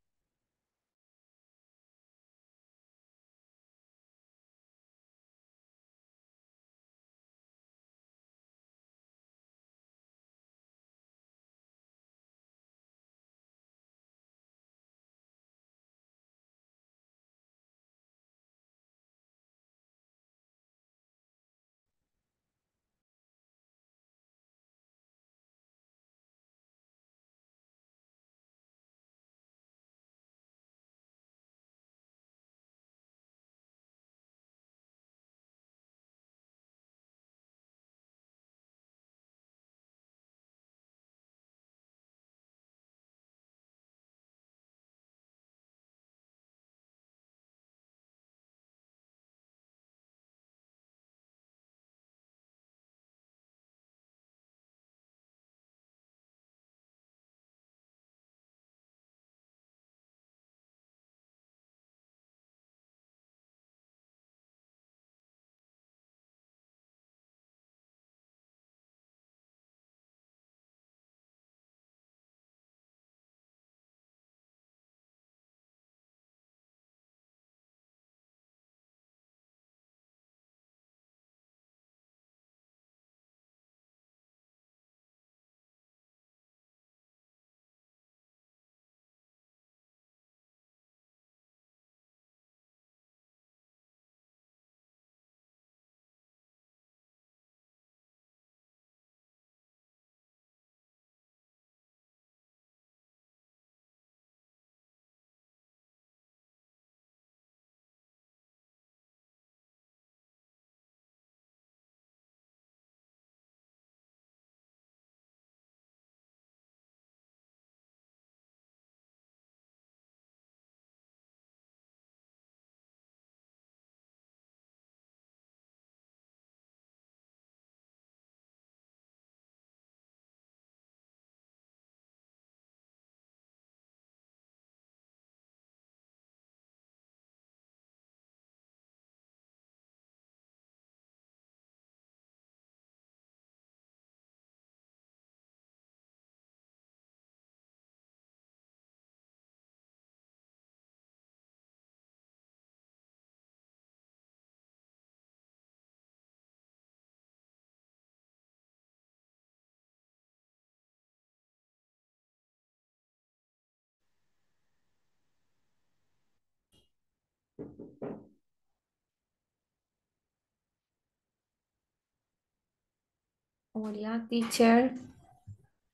Hola, teacher.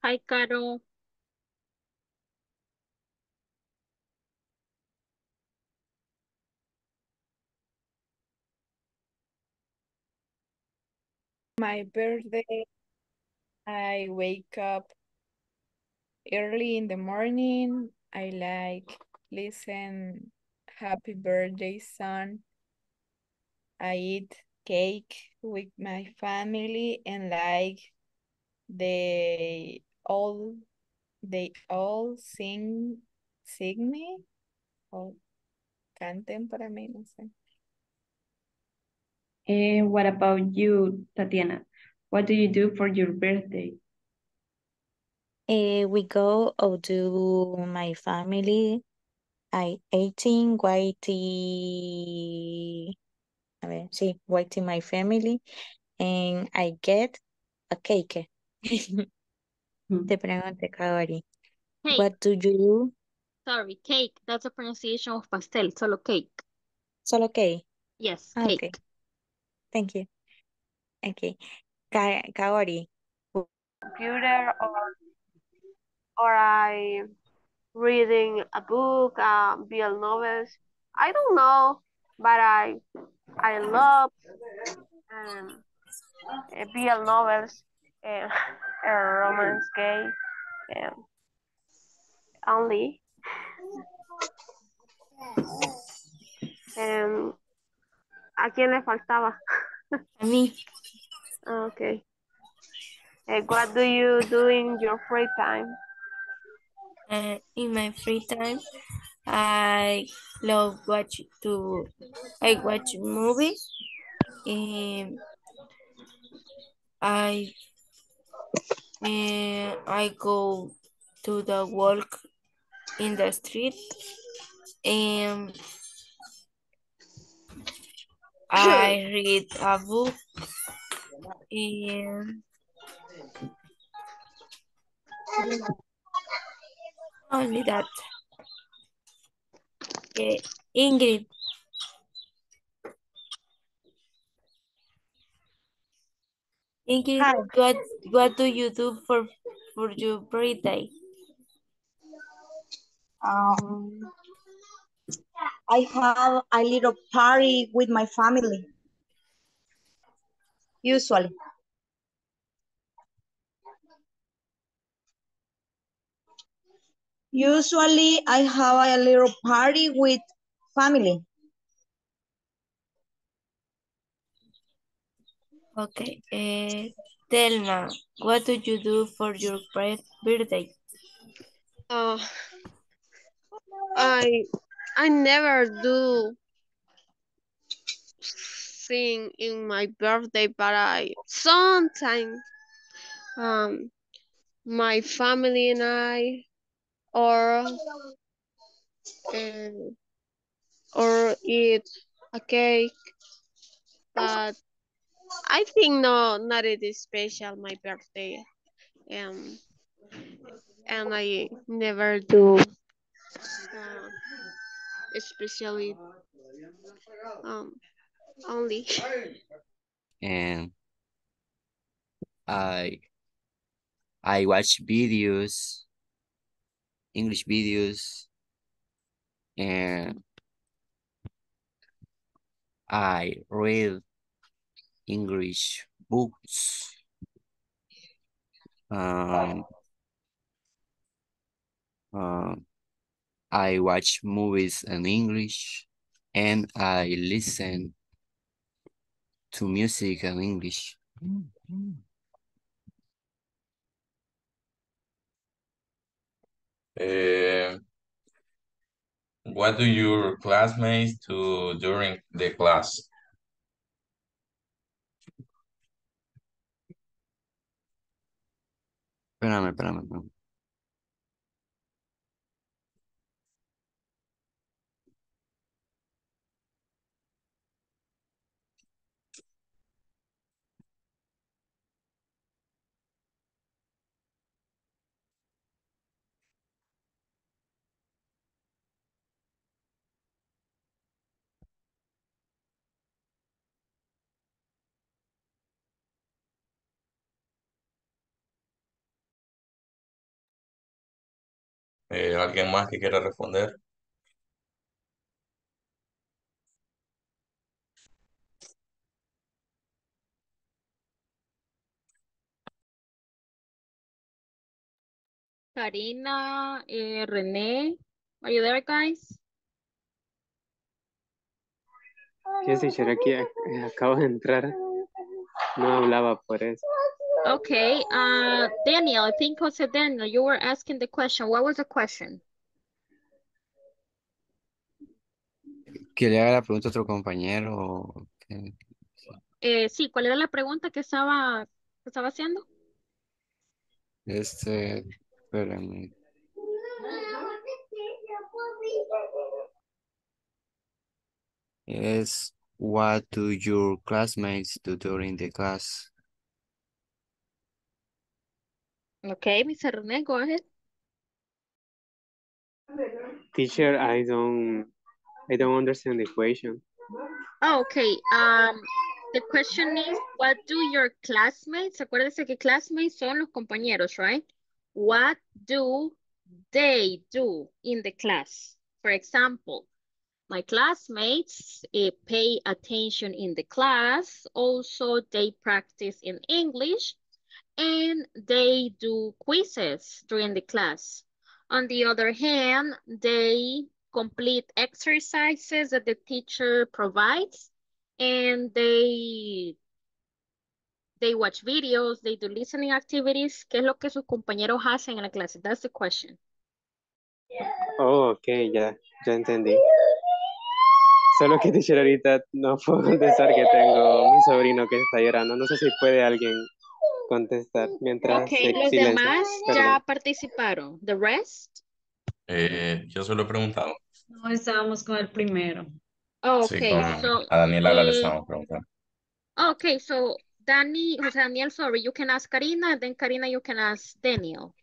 Hi, Carol. My birthday, I wake up early in the morning. I like listen happy birthday, son. I eat cake with my family and like they all they all sing sing me o canten para mí, no sé. And what about you, Tatiana? What do you do for your birthday? Eh, we go out to my family. I 18 whitey. A ver, sí, whitey my family. And I get a cake. Te pregunté, Kaori. Cake. What do you do? Sorry, cake. That's a pronunciation of pastel. Solo cake. Solo cake? Yes, Ah, cake. Okay. Thank you. Okay. Ka Kaori. computer or or I reading a book, uh, BL novels. I don't know, but I I love um, uh, BL novels and uh, romance gay um, only. Um, ¿A quién le faltaba? A mí. Okay. Uh, what do you do in your free time? Uh, in my free time, I love watch to I watch movies. And I and I go to the walk in the street and I read a book and only that. Eh, Ingrid, Ingrid, what what do you do for for your birthday? Um, I have a little party with my family. Usually. Usually I have a little party with family. Okay. Uh, Telma, what do you do for your bir- birthday? Uh, I I never do sing in my birthday, but I sometimes um my family and I or um, or eat a cake, but I think no, not it is special my birthday, um, and I never do uh, especially um only. and I I watch videos, English videos, and I read English books. Um, um, I watch movies in English, and I listen to music in English. Eh, what do your classmates do during the class? Espérame, espérame, espérame. Eh, ¿alguien más que quiera responder? Karina, eh, René, are you there, guys? Sí, teacher, aquí acabo de entrar. No hablaba por eso. Okay, uh, Daniel, I think Jose Daniel, you were asking the question. What was the question? Que le haga la pregunta a otro compañero. Eh, sí, ¿cuál era la pregunta que estaba, que estaba haciendo? Este, espérame. Es what do your classmates do during the class? Okay, Mr. René, go ahead. Teacher, I don't, I don't understand the question. Oh, okay. Um, the question is, what do your classmates, acuérdense que classmates son los compañeros, right? What do they do in the class? For example, my classmates eh, pay attention in the class. Also, they practice in English and they do quizzes during the class. On the other hand, they complete exercises that the teacher provides and they they watch videos, they do listening activities. ¿Qué es lo que sus compañeros hacen en la clase? That's the question. Oh, ok, ya, ya entendí. Solo que teacher ahorita no puedo contestar que tengo mi sobrino que está llorando. No sé si puede alguien contestar mientras Okay, se los silencio. demás ya participaron. The rest? Eh, yo solo he preguntado. No, estábamos con el primero. Oh, Sí, con so a Daniela le eh, estábamos preguntando. okay, so Danny, Jose Daniel, sorry, you can ask Karina, and then Karina, you can ask Daniel.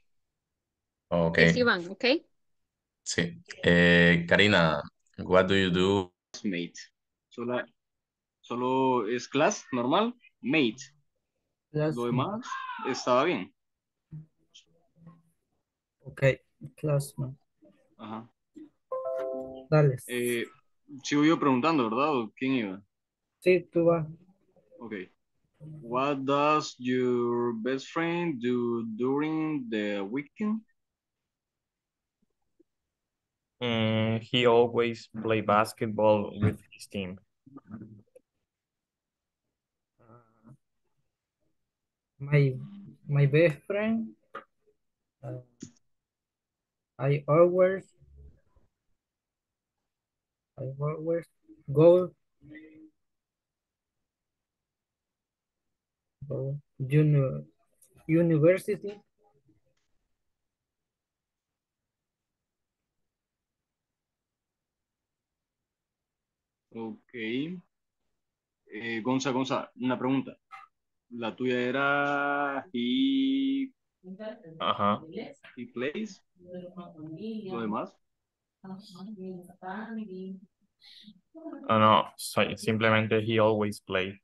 Ok, okay? sí. Eh, Karina, what do you do? Mate. Solo, solo es class normal, mate. Lo demás estaba bien. Ok, classmate. Ajá. Dale. Eh, sigo yo preguntando, ¿verdad? ¿O ¿Quién iba? Sí, tú vas. Okay. What does your best friend do during the weekend? Mm, he always play basketball with his team. My my best friend. uh, I always I go go uni university. Ok. Eh, Gonza, Gonza, una pregunta. La tuya era he, Ajá. he plays. Lo demás. Oh, no, simplemente he always play.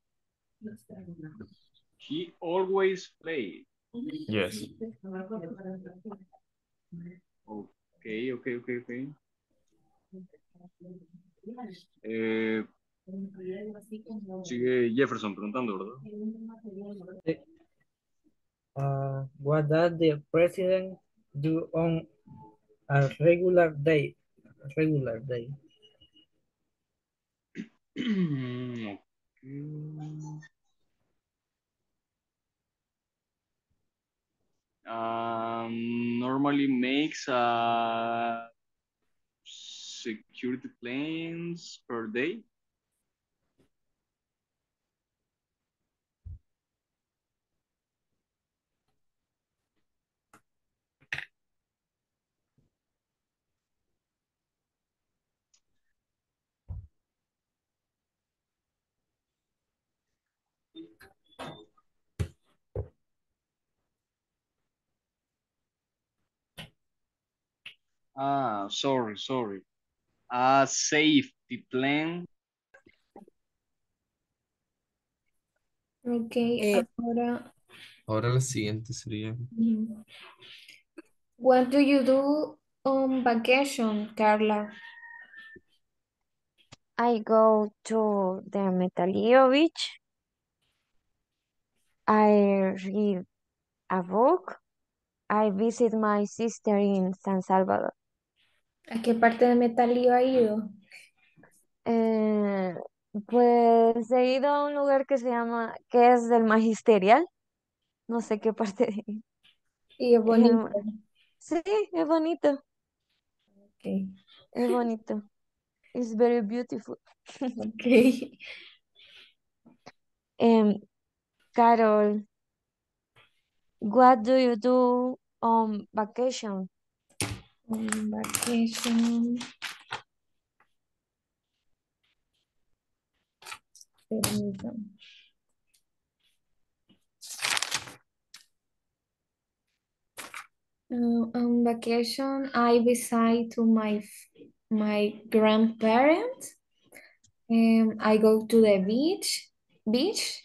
He always play. Yes. Ok, ok, ok, ok. Eh, sigue Jefferson preguntando, ¿verdad? Uh, what does the president do on a regular day? Regular day. Um, normally makes uh, security plans per day. Ah, sorry, sorry. A safety plan. Ok, Eh, ahora, Ahora la siguiente sería. what do you do on vacation, Carla? I go to the Metalio beach. I read a book I visit my sister in San Salvador. ¿A qué parte de Metalío ha ido? Eh, pues he ido a un lugar que se llama, que es del Magisterial. No sé qué parte de ahí. Y es bonito. Sí, es bonito, Ok. es bonito. It's very beautiful. Ok. Em, Carol, what do you do on vacation? On vacation. Uh, on vacation, I visit to my my grandparents. Um, I go to the beach. Beach.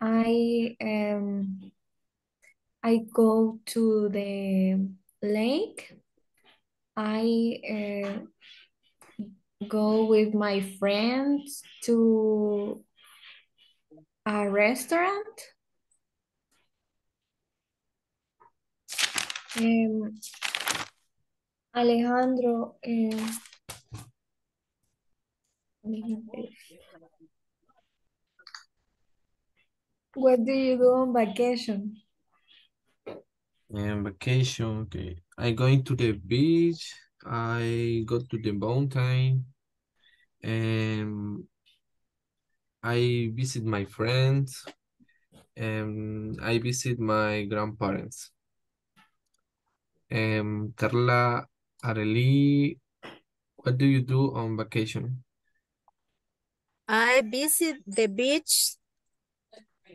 I um I go to the lake. I uh, go with my friends to a restaurant. Um, Alejandro, eh, what do you do on vacation? And vacation, okay. I going to the beach. I go to the mountain. And I visit my friends. And I visit my grandparents. And Carla Areli, what do you do on vacation? I visit the beach.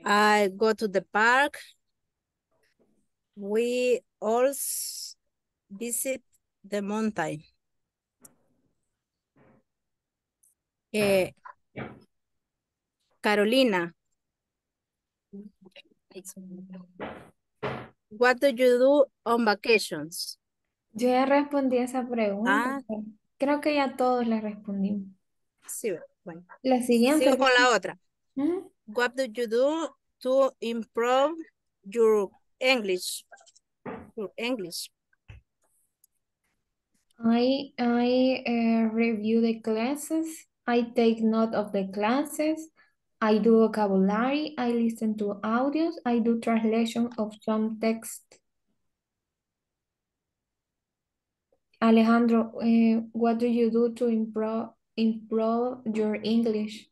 I go to the park. We also visit the mountain. Eh, Carolina, what do you do on vacations? Yo ya respondí esa pregunta. Ah. Creo que ya todos la respondimos. Sí, bueno. La siguiente. Sigo con la otra. Ujú. What do you do to improve your English? Your English. I I uh, review the classes. I take note of the classes. I do vocabulary. I listen to audios. I do translation of some text. Alejandro, uh, what do you do to improve improve your English?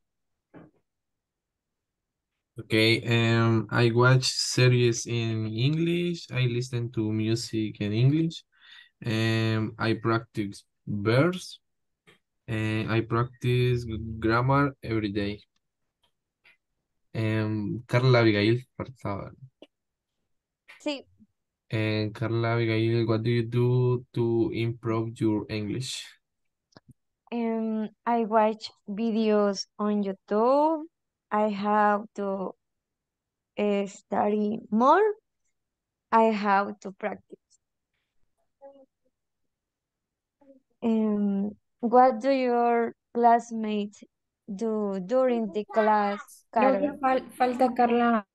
Okay, um, I watch series in English. I listen to music in English. Um, I practice verbs. And I practice grammar every day. Um, Carla Abigail, faltaba. Sí, And Carla Abigail, what do you do to improve your English? um, I watch videos on YouTube. I have to uh, study more. I have to practice. Um, what do your classmates do during the class, Creo que fal- falta Carla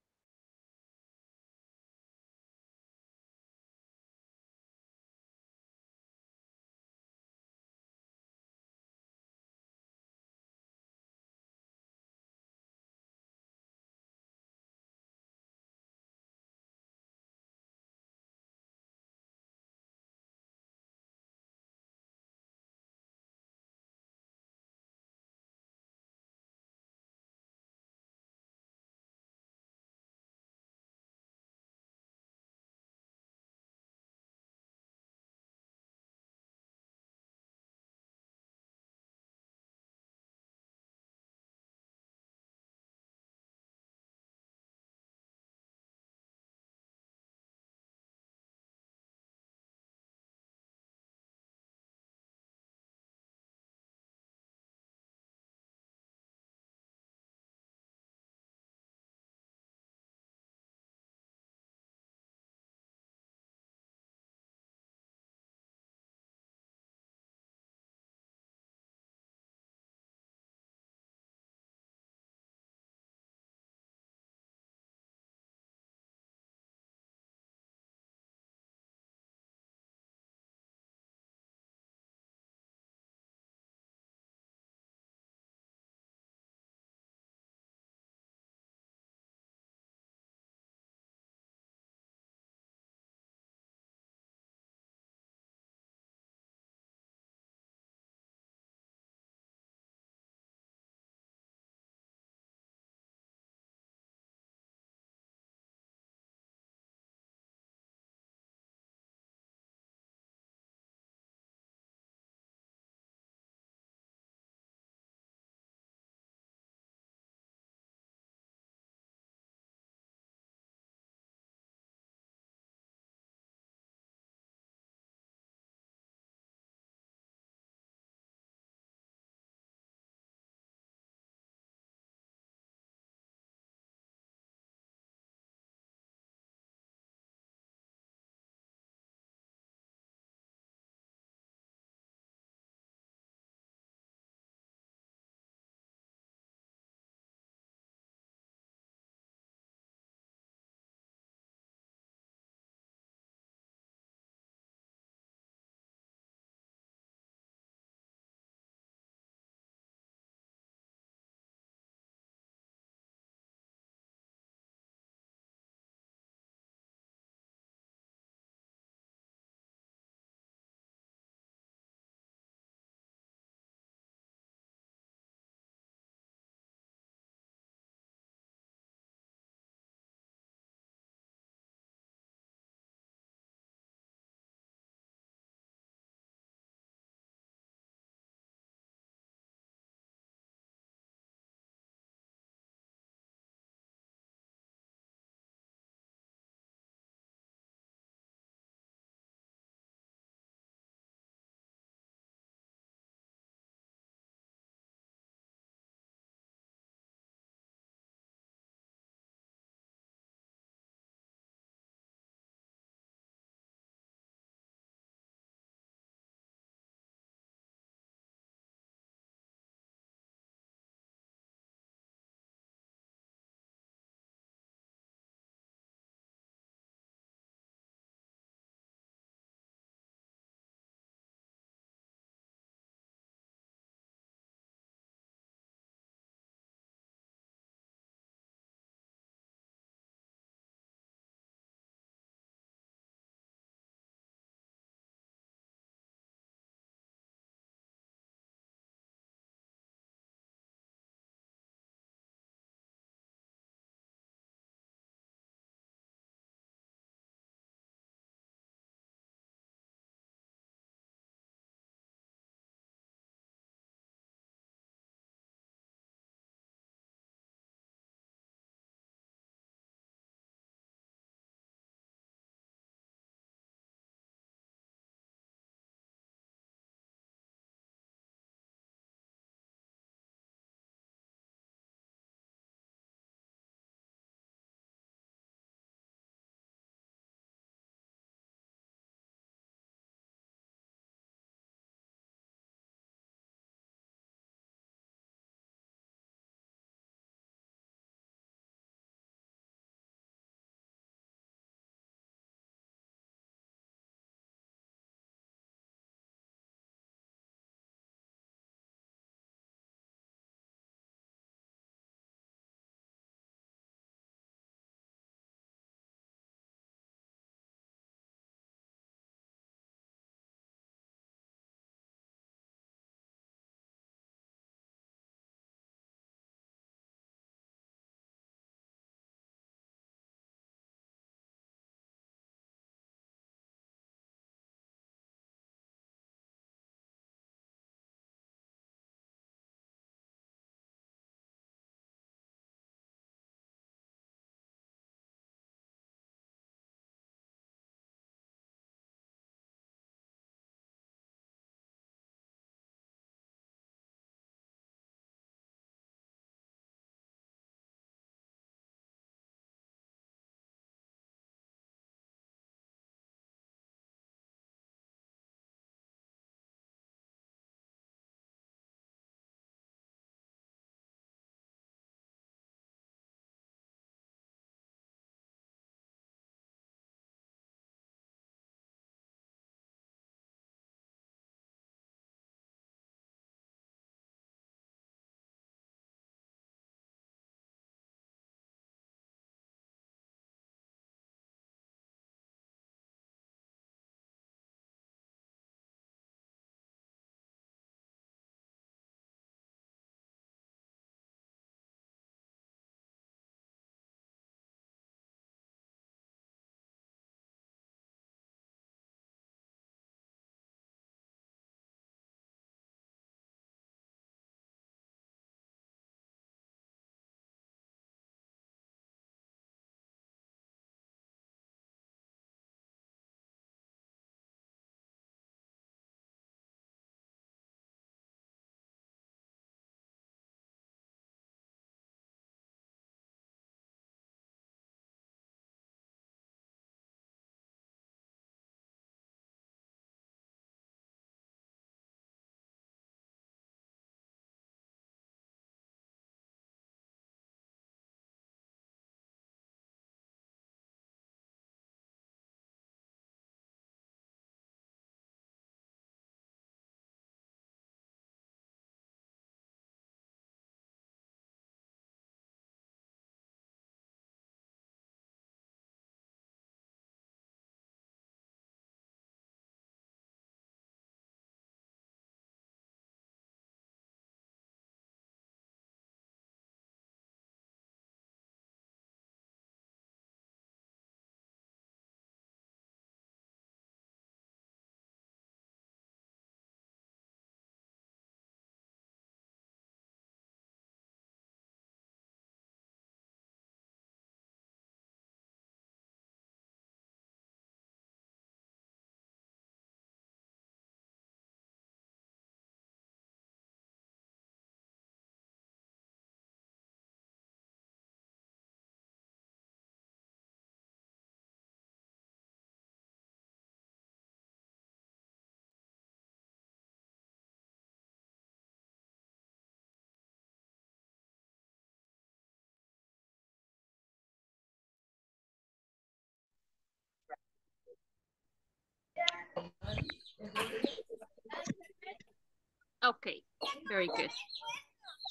Okay, very good.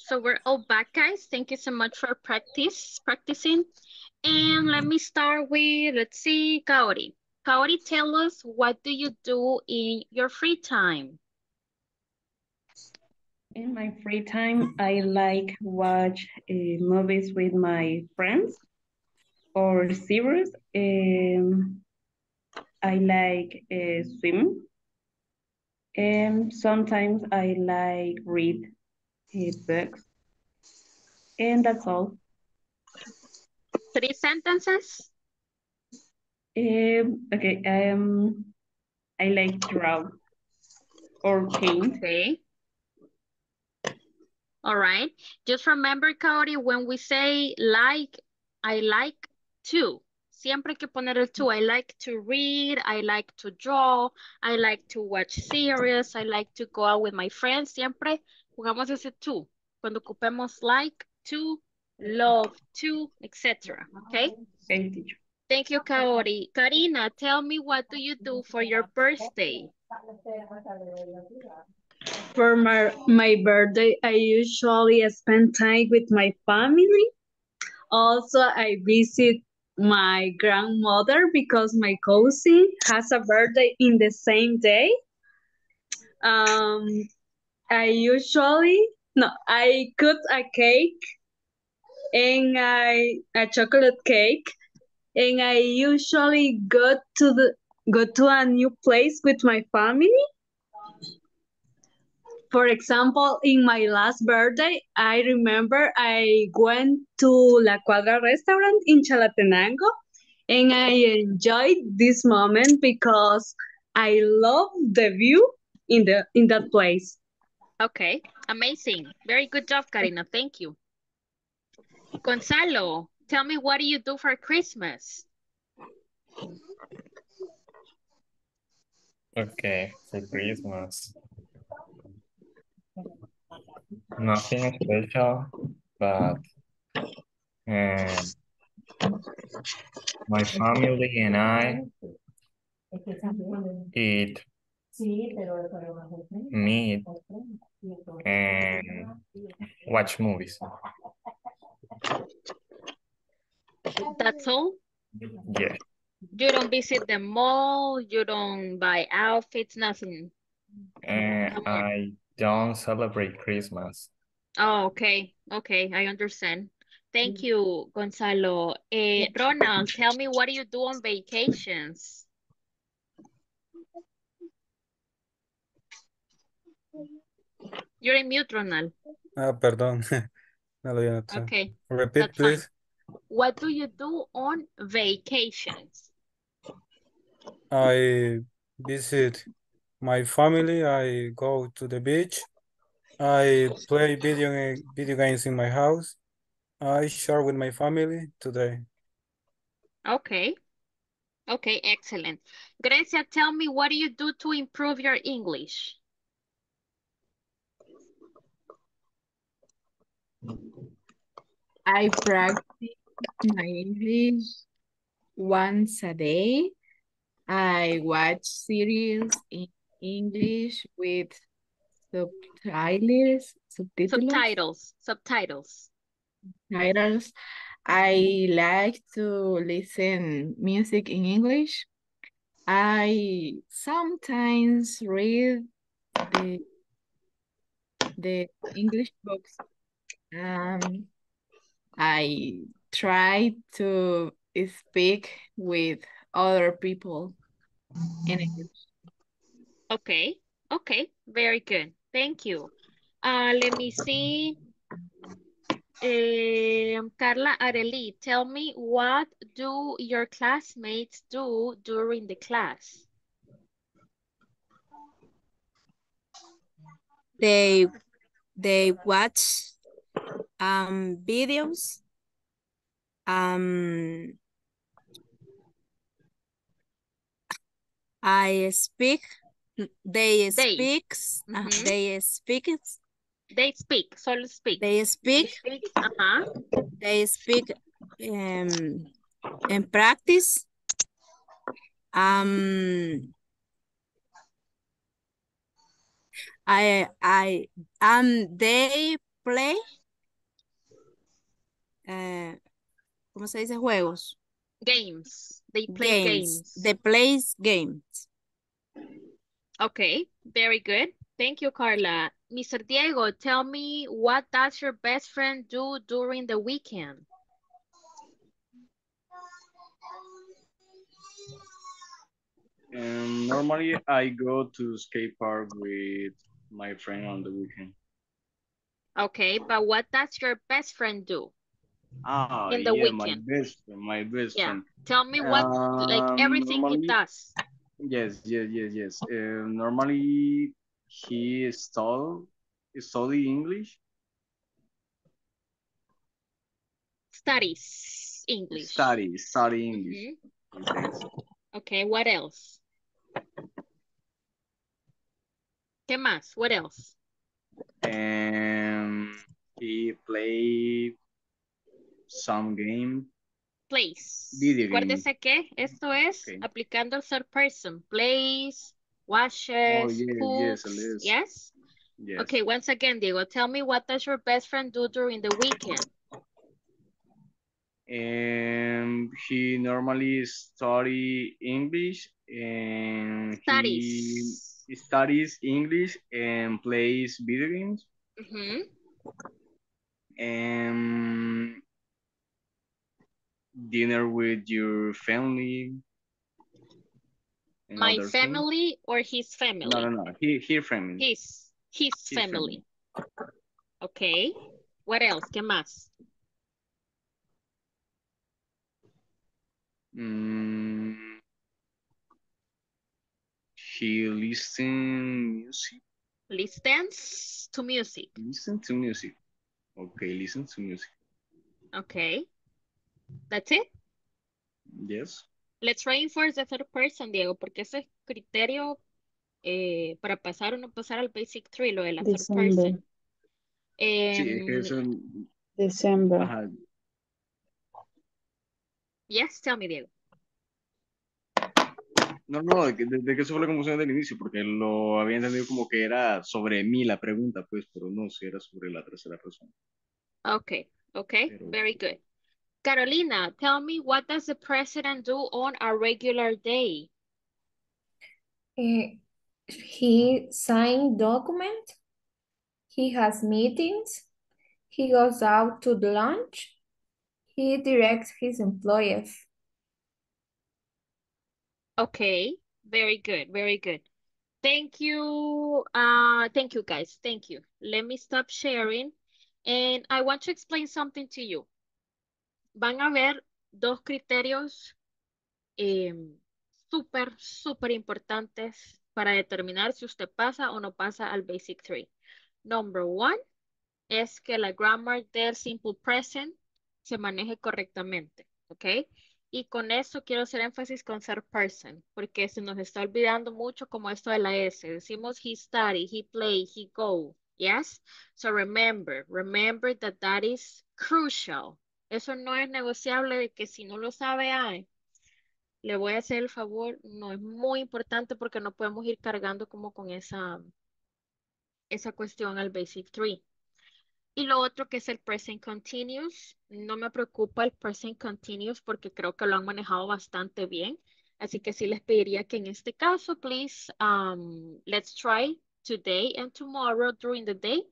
So we're all back, guys. Thank you so much for practice, practicing. And let me start with, let's see, Kaori. Kaori, tell us, what do you do in your free time? In my free time, I like watch uh, movies with my friends or series. Um, I like uh, swim. And sometimes I like read books. And that's all. Three sentences? Um, okay, um, I like draw or paint. Okay. All right. Just remember, Kaori, when we say like, I like to. Siempre hay que poner el to. I like to read. I like to draw. I like to watch series. I like to go out with my friends. Siempre jugamos ese to. Cuando ocupemos like, to, love, to, etc. Okay? Thank you. Thank you, Kaori. Karina, tell me what do you do for your birthday? For my, my birthday, I usually spend time with my family. Also, I visit my grandmother because my cousin has a birthday in the same day. Um, I usually, no, I cut a cake and I, a chocolate cake and I usually go to the, go to a new place with my family. For example, in my last birthday, I remember I went to La Cuadra restaurant in Chalatenango and I enjoyed this moment because I love the view in the in that place. Okay, amazing. Very good job, Karina. Thank you. Gonzalo, tell me what do you do for Christmas? Okay, for Christmas. Nothing special, but um, my family and I eat meat and watch movies. That's all? Yeah. You don't visit the mall, you don't buy outfits, nothing. And I don't celebrate Christmas. Oh, okay. Okay, I understand. Thank you, Gonzalo. Eh, Ronald, tell me what do you do on vacations? You're in mute, Ronald. Ah, perdón. No lo había notado. Okay, Repeat, that's fine. please. What do you do on vacations? I visit my family. I go to the beach. I play video video games in my house. I share with my family today. Okay. Okay, excellent. Grecia, tell me what do you do to improve your English? I practice my English once a day. I watch series in English with subtitles, subtitles, Subtitles, subtitles. titles. I like to listen music in English. I sometimes read the the English books. Um, I try to speak with other people in English. Okay, okay, very good. Thank you. Uh, let me see. Um, Carla Areli, tell me what do your classmates do during the class? They they watch um videos. Um I speak they They. speaks uh, Mhm. they speak They speak, solo speak. they speak Speak, uh-huh. they speak um in practice um I, I, um, they play, eh, ¿cómo se dice? Juegos. Games. They play games. They plays games. Okay, very good. Thank you, Carla. Mr. Diego, tell me what does your best friend do during the weekend? Um, normally, I go to skate park with my friend on the weekend. Okay, but what does your best friend do? Ah, In the yeah, my weekend. best friend, my best Yeah, friend. tell me what, like Um, everything he does. Yes, yes, yes, yes. Uh, normally, he study study English. Studies English. Study, study English. Mhm. Okay, what else? ¿Qué más? What else? And he play some game. Place. Game. Acuérdese que esto es Okay. aplicando el third person. Place, Oh, washes, yes, yes, cooks. it is. Yes? Yes. Okay, once again, Diego, tell me what does your best friend do during the weekend? And he normally study English and Studies. he studies English and plays video games. Mhm. and dinner with your family. My family or his family? No, no, no. He, he family. His, his His family. Okay. What else? ¿Qué más? Mm, he listen music. Listens to music. Listen to music. Okay, listen to music. Okay. That's it. Yes. Let's reinforce the third person, Diego, porque ese es criterio eh, para pasar o no pasar al basic three, lo de la third December. person. Sí, es que Em, eso. December. Ajá. yes, tell me, Diego. No, no, de que, de, de que eso fue la confusión del inicio, porque lo había entendido como que era sobre mí la pregunta, pues, pero no, si era sobre la tercera persona. Okay, okay, Pero- very good. Carolina, tell me what does the president do on a regular day? Eh, he sign document. He has meetings. He goes out to lunch. He directs his employees. Okay, very good, very good. Thank you. Uh, thank you guys. Thank you. Let me stop sharing. And I want to explain something to you. Van a ver dos criterios em, súper, súper importantes para determinar si usted pasa o no pasa al Basic 3. Number one es que la grammar del simple present se maneje correctamente, ¿ok? Y con eso quiero hacer énfasis con ser person, porque se nos está olvidando mucho como esto de la S. Decimos he study, he play, he go, yes? So remember, remember that that is crucial. Eso no es negociable de que si no lo sabe, ay, le voy a hacer el favor. No, es muy importante porque no podemos ir cargando como con esa, esa cuestión al Basic 3. Y lo otro que es el present continuous, no me preocupa el present continuous porque creo que lo han manejado bastante bien. Así que sí les pediría que en este caso, please, um, let's try today and tomorrow during the day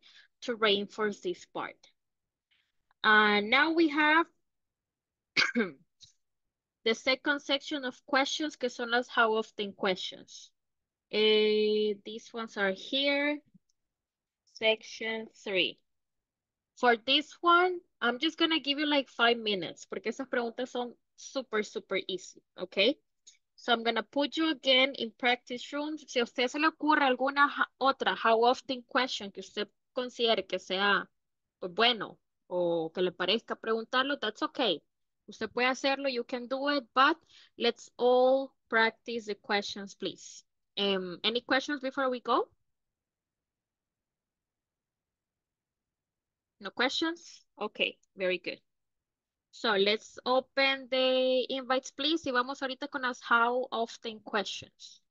to reinforce this part. Uh, now we have the second section of questions que son las how often questions. Eh, these ones are here. Section three. For this one, I'm just gonna give you like five minutes porque esas preguntas son super, super easy, okay? So I'm gonna put you again in practice rooms. Si a usted se le ocurre alguna otra how often question que usted considere que sea bueno o que le parezca preguntarlo, that's okay. Usted puede hacerlo, you can do it, but let's all practice the questions, please. Um, any questions before we go? No questions? Okay, very good. So let's open the invites, please. Y vamos ahorita con las how often questions.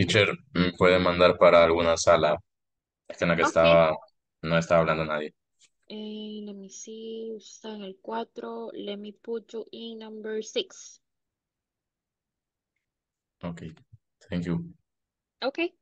Teacher, ¿me puede mandar para alguna sala? Es que en la que Ok. estaba, no estaba hablando nadie. Eh, let me see. Usted está en el 4. Let me put you in number 6. Okay, thank you. Okay.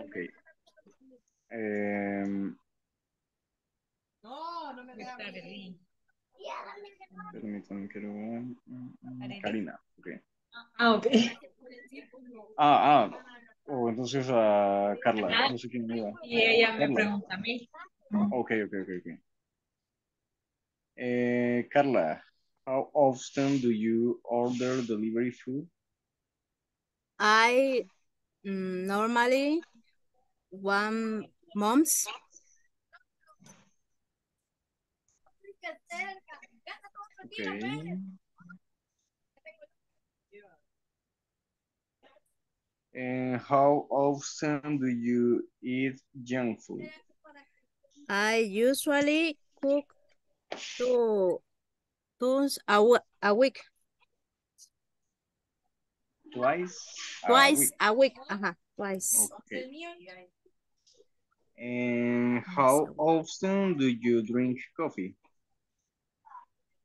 Okay. Em, No, no me da. permítame, quiero ver. Mm, mm, Karina, ok. Ah, ok. Ah, ah. Oh, entonces a Carla, Ah, no sé quién me iba. Y ella me Carla. pregunta a mí. Ok, ok, ok, ok. Eh, Carla, how often do you order delivery food? I Mm, normally one month. Okay. And how often do you eat junk food? I usually cook two times a week. Twice a Twice week. a week. Uh-huh. Twice. Okay. And how often do you drink coffee?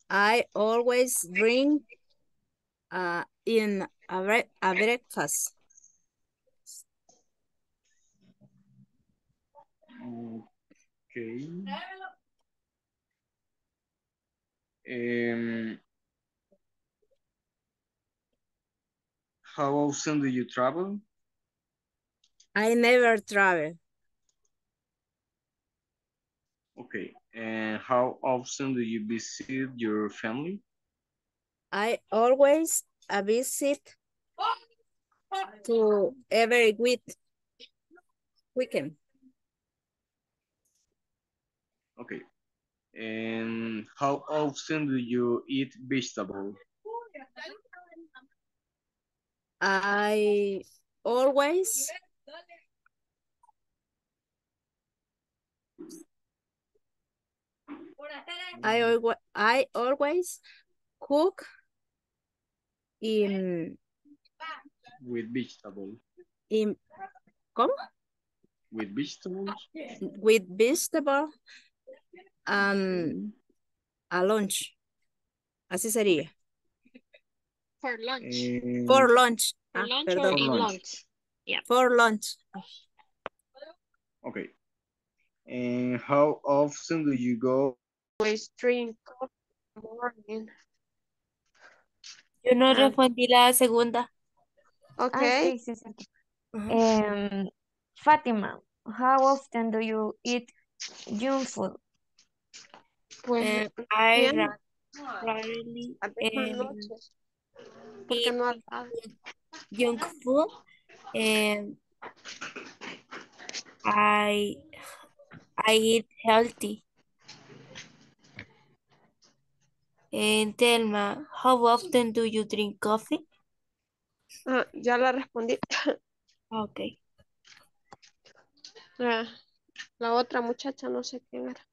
I always drink uh, in a, bre- a breakfast. Okay. Um, how often do you travel? I never travel. Okay. And how often do you visit your family? I always visit to every week weekend. Okay. And how often do you eat vegetable? I always I always I always cook in With vegetable. in ¿cómo? With vegetables? With vegetable and a lunch. Así sería. For lunch. And For lunch. For Ah, lunch or in lunch. lunch? Yeah. For lunch. Okay. And how often do you go? Always drink coffee in the morning. Yo no Ah. respondí la segunda. Ah, Okay. sí, sí, sí. Em, Fátima, how often do you eat junk food? Pues Eh, I rarely a veces em, noches. Porque no has dado. junk food. and I I eat healthy. And Telma, how often do you drink coffee? Ah, ya la respondí. Okay. Ah, la otra muchacha no sé quién era.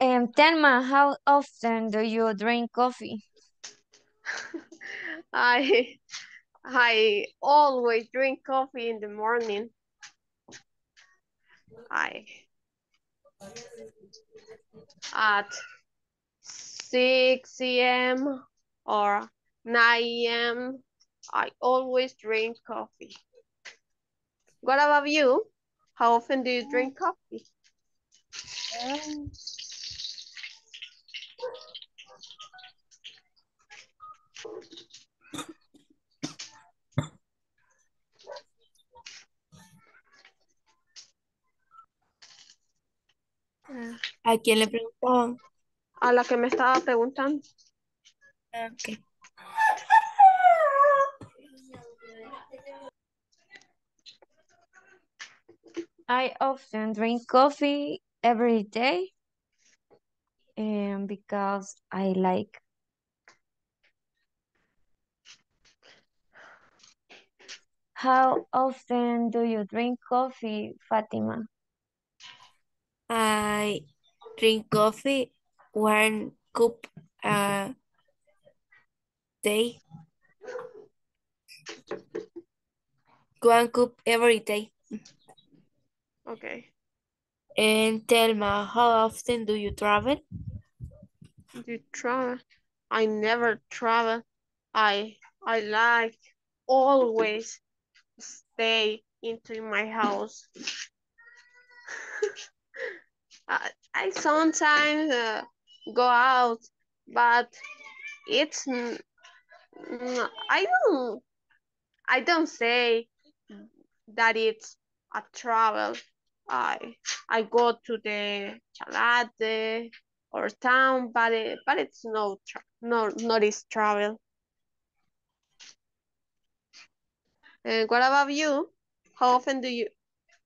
Um, Telma, how often do you drink coffee? I I always drink coffee in the morning. I at 6 a.m. or 9 a.m. I always drink coffee. What about you? How often do you drink coffee? ¿A quién le preguntaban? A la que me estaba preguntando. Ok. I often drink coffee every day um, because I like. How often do you drink coffee, Fatima? I drink coffee one cup a day. One cup every day. Okay. And Telma, how often do you travel? Do you travel? I never travel. I I like always stay into my house. I, I sometimes uh, go out, but it's I don't I don't say that it's a travel. I I go to the chalate or town, but it, but it's no no not is travel. And what about you? How often do you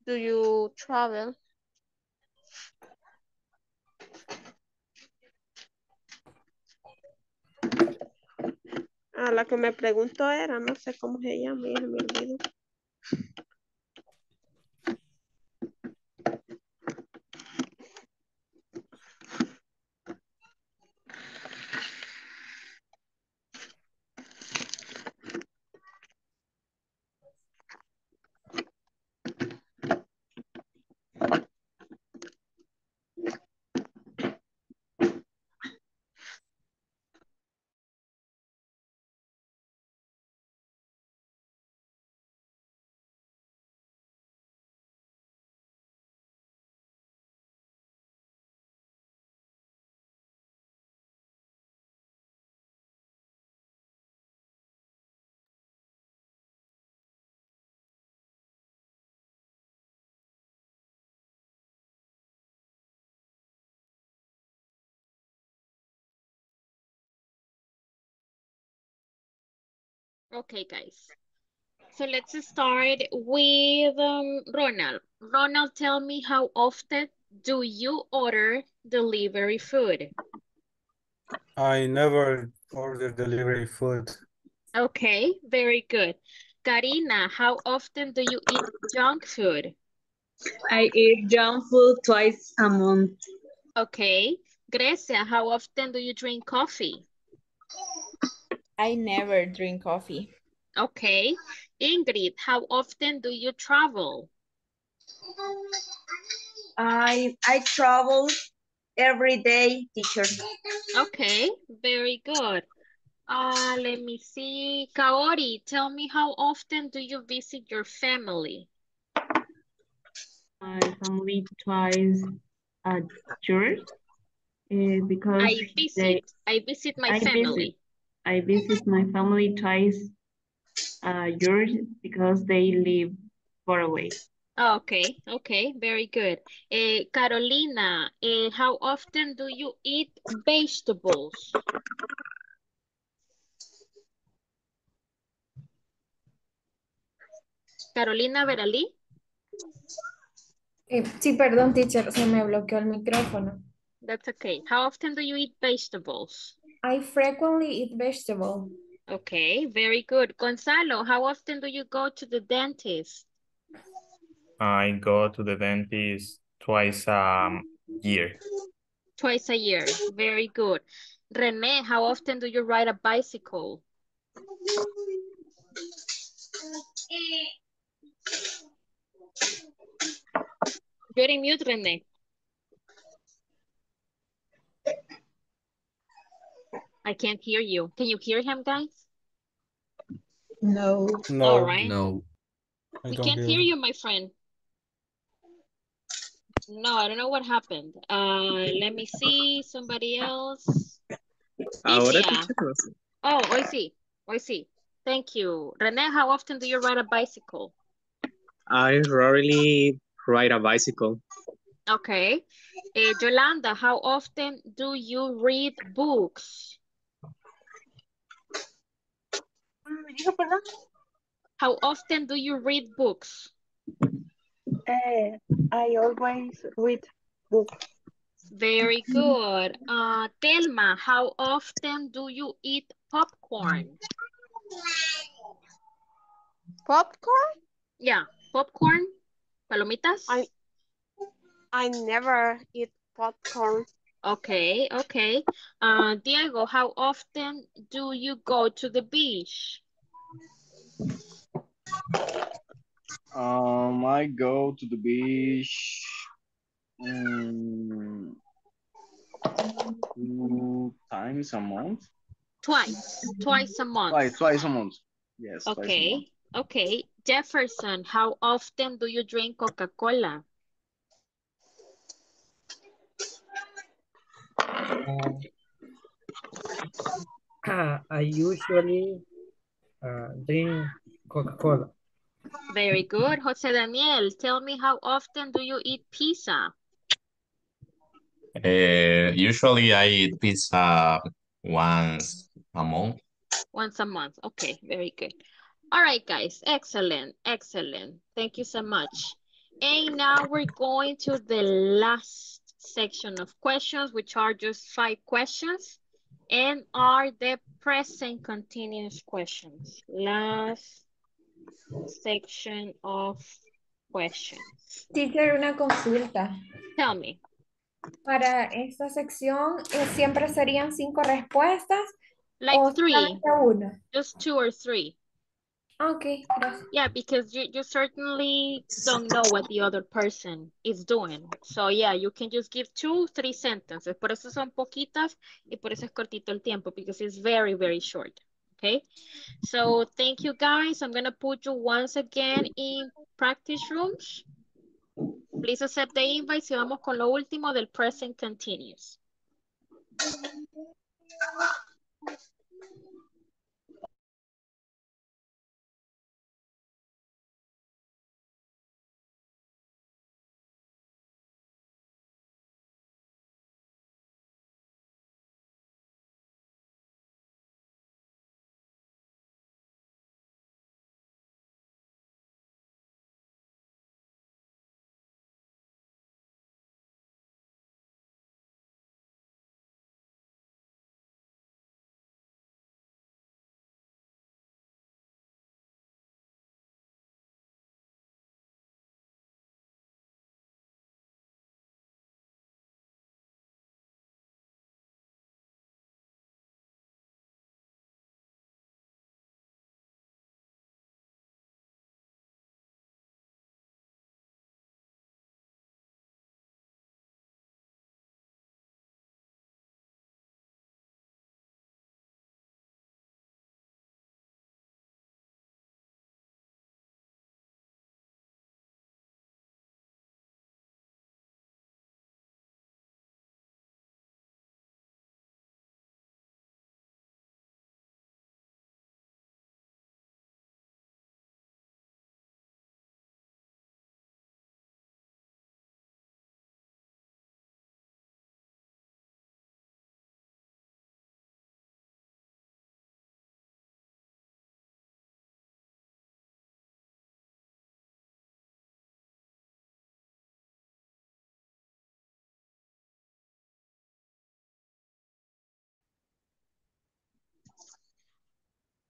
do you travel? A la que me preguntó era, no sé cómo se llama, ya me olvidó. Okay, guys. So let's start with um, Ronald. Ronald, tell me how often do you order delivery food? I never order delivery food. Okay, very good. Karina, how often do you eat junk food? I eat junk food twice a month. Okay. Grecia, how often do you drink coffee? I never drink coffee. Okay. Ingrid, how often do you travel? I I travel every day, teacher. Okay, very good. Uh, let me see. Kaori, tell me how often do you visit your family? My family twice a year uh, because I they, visit. I visit my I family. visit I visit my family twice a year because they live far away. Okay, okay, very good. Eh, Carolina, eh, how often do you eat vegetables? Carolina Veralí. Eh, sí, perdón, teacher, se me bloqueó el micrófono. That's okay. How often do you eat vegetables? I frequently eat vegetable. Okay, very good. Gonzalo, how often do you go to the dentist? I go to the dentist twice a year. Twice a year. Very good. Rene, how often do you ride a bicycle? You're in mute, Rene. I can't hear you. Can you hear him, guys? No. No. All right. No. I We can't hear. hear you, my friend. No, I don't know what happened. Uh, let me see. Somebody else. Ahora Isia. te. Oh, I see. Hoy sí. Thank you. Rene, how often do you ride a bicycle? I rarely ride a bicycle. Okay. Eh, Yolanda, how often do you read books? How often do you read books? Eh, I always read books. Very good. Uh, Telma, how often do you eat popcorn? Popcorn? Yeah, popcorn, palomitas. I I never eat popcorn. Okay, okay. Uh, Diego, how often do you go to the beach? Um, I go to the beach mm, two times a month. Twice, twice a month. Twice, twice a month. Yes, a month. Okay, okay. Jefferson, how often do you drink Coca-Cola? Uh, I usually uh, drink Coca-Cola. Very good. Jose Daniel, tell me how often do you eat pizza? Uh, usually I eat pizza once a month. Once a month. Okay, very good. All right, guys. Excellent, excellent. Thank you so much. And now we're going to the last section of questions, which are just five questions and are the present continuous questions. Last section of questions. Teacher, una consulta. Tell me. Para esta sección, eh, ¿siempre serían cinco respuestas Like three. Just two or three. Ok, gracias. Yeah, because you, you certainly don't know what the other person is doing. So yeah, you can just give two, three sentences. Por eso son poquitas y por eso es cortito el tiempo, because it's very, very short. Okay? So thank you guys. I'm gonna put you once again in practice rooms. Please accept the invite y vamos con lo último del present continuous.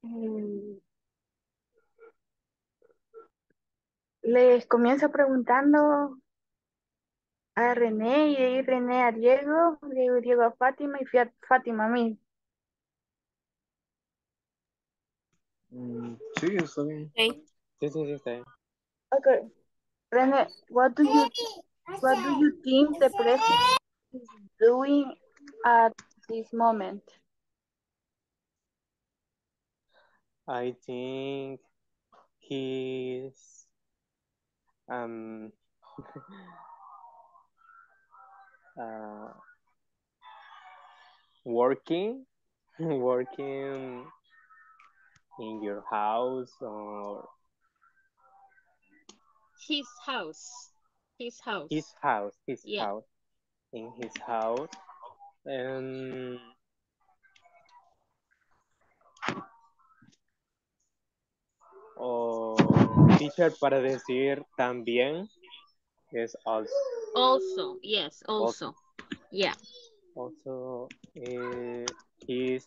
Mm. Les comienzo preguntando a René y de ahí René a Diego, Diego, Diego a Fátima y Fátima a mí. Mm, sí, está bien. Okay. Sí, sí, sí, está bien. Okay. Rene, what do you what do you think the president is doing at this moment? I think he's um uh, working working in your house or His house. His house. his house his Yeah. house in his house and o teacher para decir también es also Also, yes, also. Yeah. also eh, he's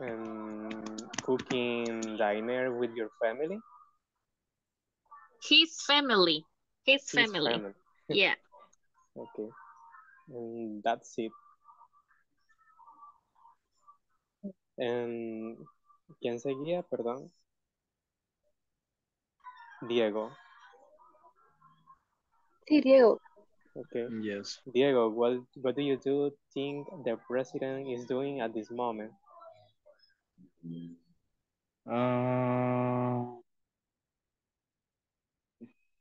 um, cooking dinner with your family His family. His His family. family. Yeah. okay and that's it and ¿quién seguía? perdón Diego Sí, Diego. okay Yes. Diego what what do you do think the president is doing at this moment Uh,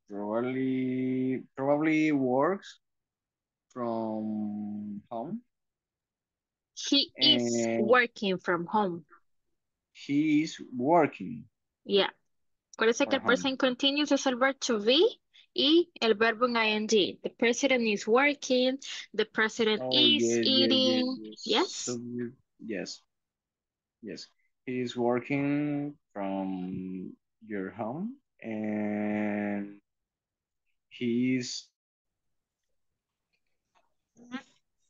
probably probably works from home. He is working from home. He is working. Yeah. Acuérdense que el present continuous es el verb to be y el verbo en ing. The president is working. The president Oh, is yes, eating. yes. Yes. So yes. Yes. He is working from your home and he is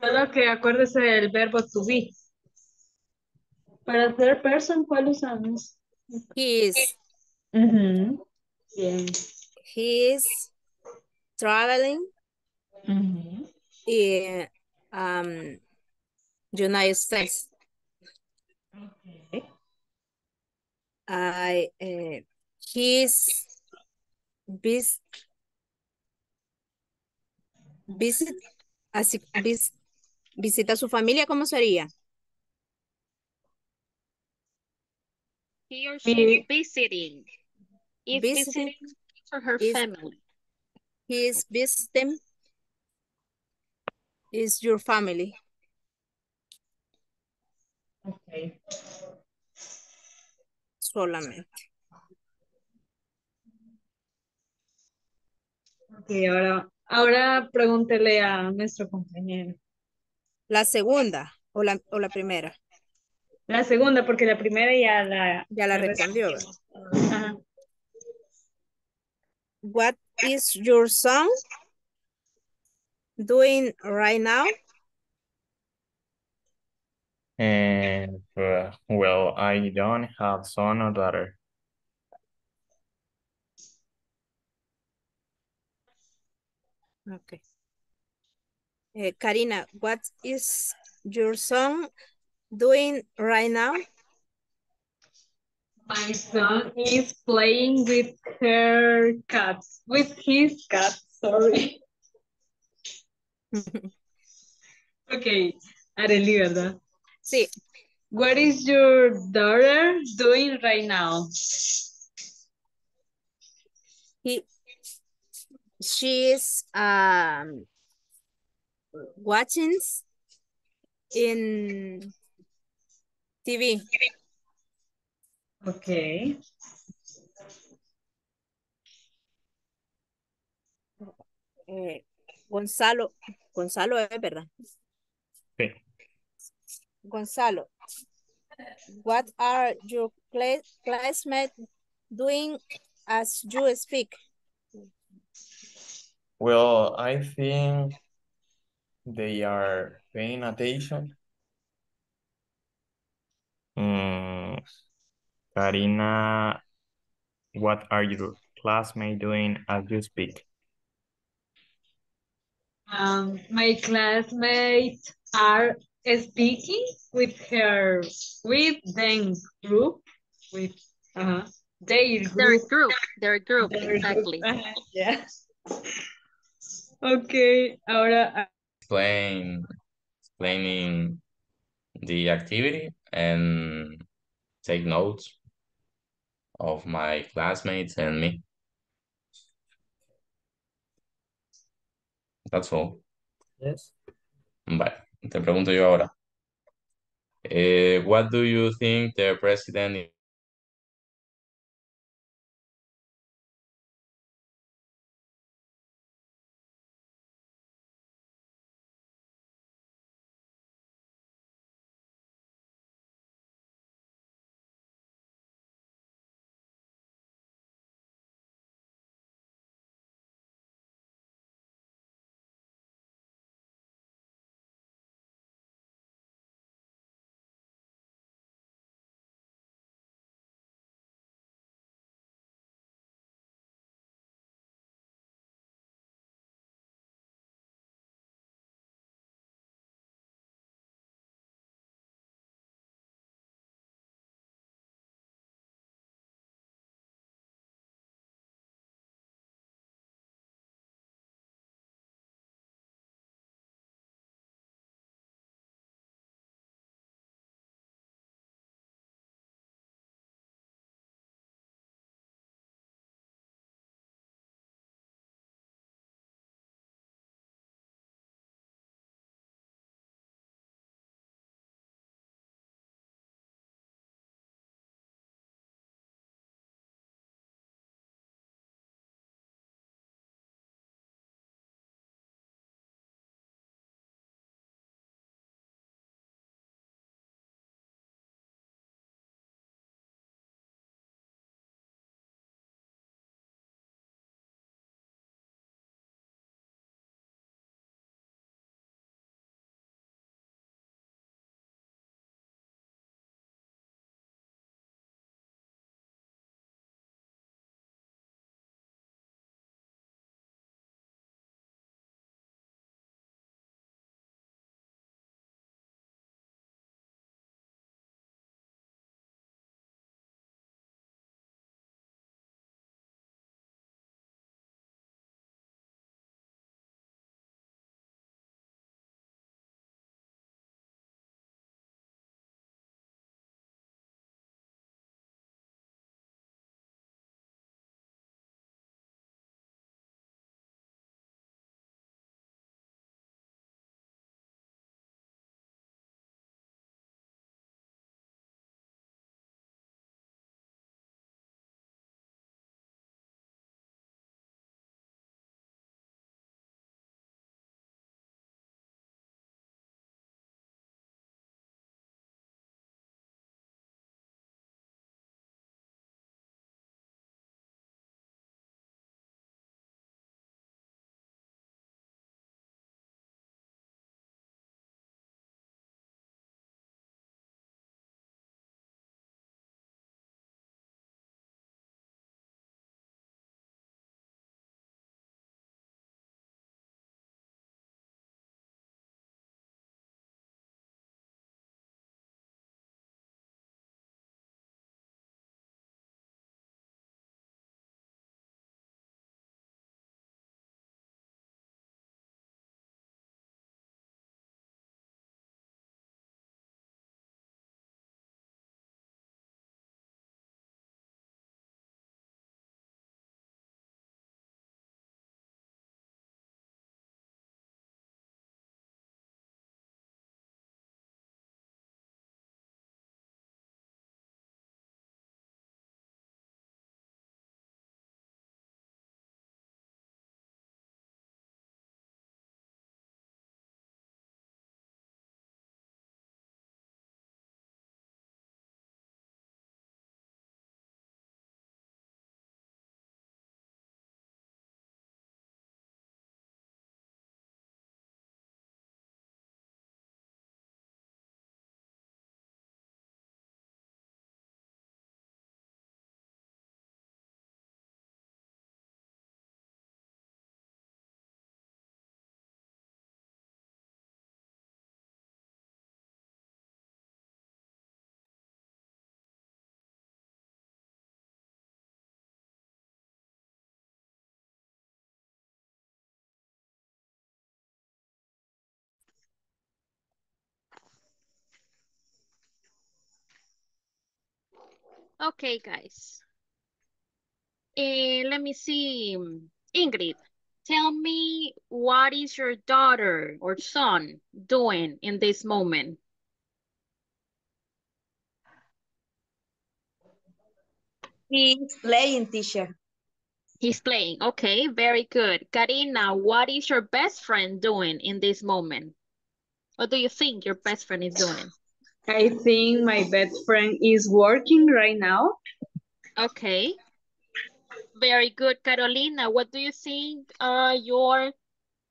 Solo que acuérdese del verbo to be. Para third person, ¿cuál usamos? He is, Ujú. Bien. he is traveling Ujú. in um, United States. I, uh, he's vis visit, así, vis- visita a su familia, ¿cómo sería? He or she is He- visiting. Is Visiting visiting for her is- family. He is visiting is your family. Okay. Solamente. Ok, ahora, ahora pregúntele a nuestro compañero. La segunda o la, o la primera. La segunda, porque la primera ya la... Ya la respondió. What is your son doing right now? And uh, well, I don't have son or daughter. Okay. Eh, Karina, what is your son doing right now? My son is playing with her cats, with his cat, sorry. Okay, Arely, ¿verdad? Sí. What is your daughter doing right now? He, she is um watching in TV. Okay. Eh, Gonzalo, Gonzalo es verdad. Sí. Gonzalo, what are your cla- classmates doing as you speak? Well, I think they are paying attention. Mm, Karina, what are your classmates doing as you speak? Um, my classmates are speaking with her, with them group with uh, their group. Their group, their group, Their exactly. ajá, yeah. Okay, ahora Explain, explaining the activity and take notes of my classmates and me. That's all. Yes. Vale, te pregunto yo ahora. Eh, what do you think the president Okay, guys. Eh, let me see. Ingrid, tell me what is your daughter or son doing in this moment? He's playing, teacher. He's playing. Okay, very good. Karina, what is your best friend doing in this moment? What do you think your best friend is doing? I think my best friend is working right now. Okay. Very good, Carolina. What do you think uh, your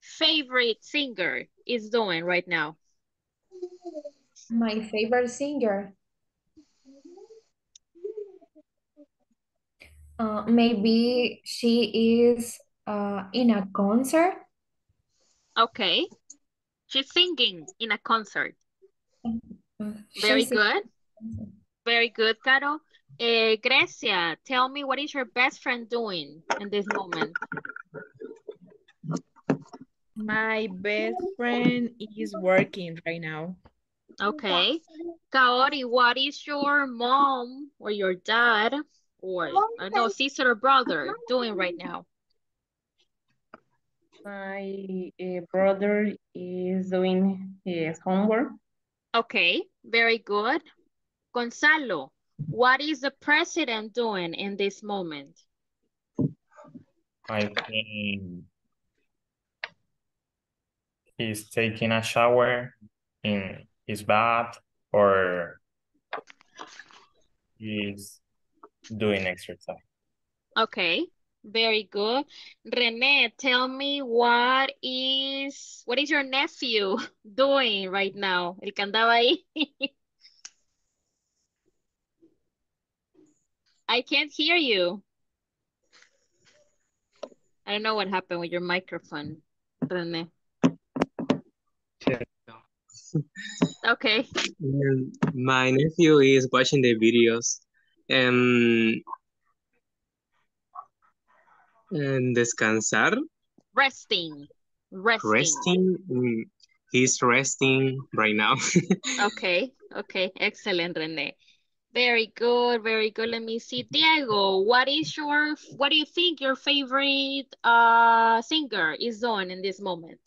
favorite singer is doing right now? My favorite singer. Uh, maybe she is uh, in a concert. Okay. She's singing in a concert. Very good. Very good, Caro. Eh, Grecia, tell me what is your best friend doing in this moment? My best friend is working right now. Okay. Kaori, what is your mom or your dad or I know sister or brother doing right now? My uh, brother is doing his homework. Okay, very good. Gonzalo, what is the president doing in this moment? I think he's taking a shower in his bath or he's doing exercise. Okay, very good. Rene, tell me what is what is your nephew doing right now? El que andaba ahí. I can't hear you. I don't know what happened with your microphone, Rene. Okay. My nephew is watching the videos um, and descansar, Resting. Resting. resting. mm, he's resting right now. Okay, okay, excellent, Rene. Very good, very good. Let me see. Diego, what is your, what do you think your favorite uh singer is on in this moment?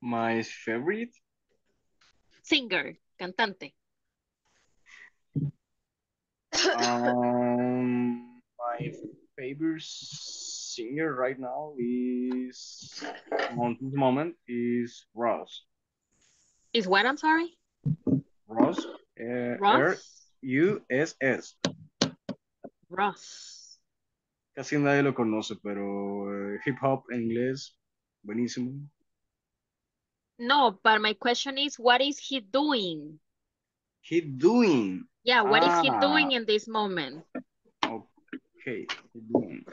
My favorite, Singer, cantante. Um, my favorite singer right now is, on this moment, is Russ. Is what, I'm sorry? Russ, uh, Russ? R-U-S-S. Russ. Casi nadie lo conoce, pero eh, hip hop en inglés, buenísimo. No, but my question is, what is he doing? He doing. Yeah, what is he Ah. doing in this moment? Okay, he doing.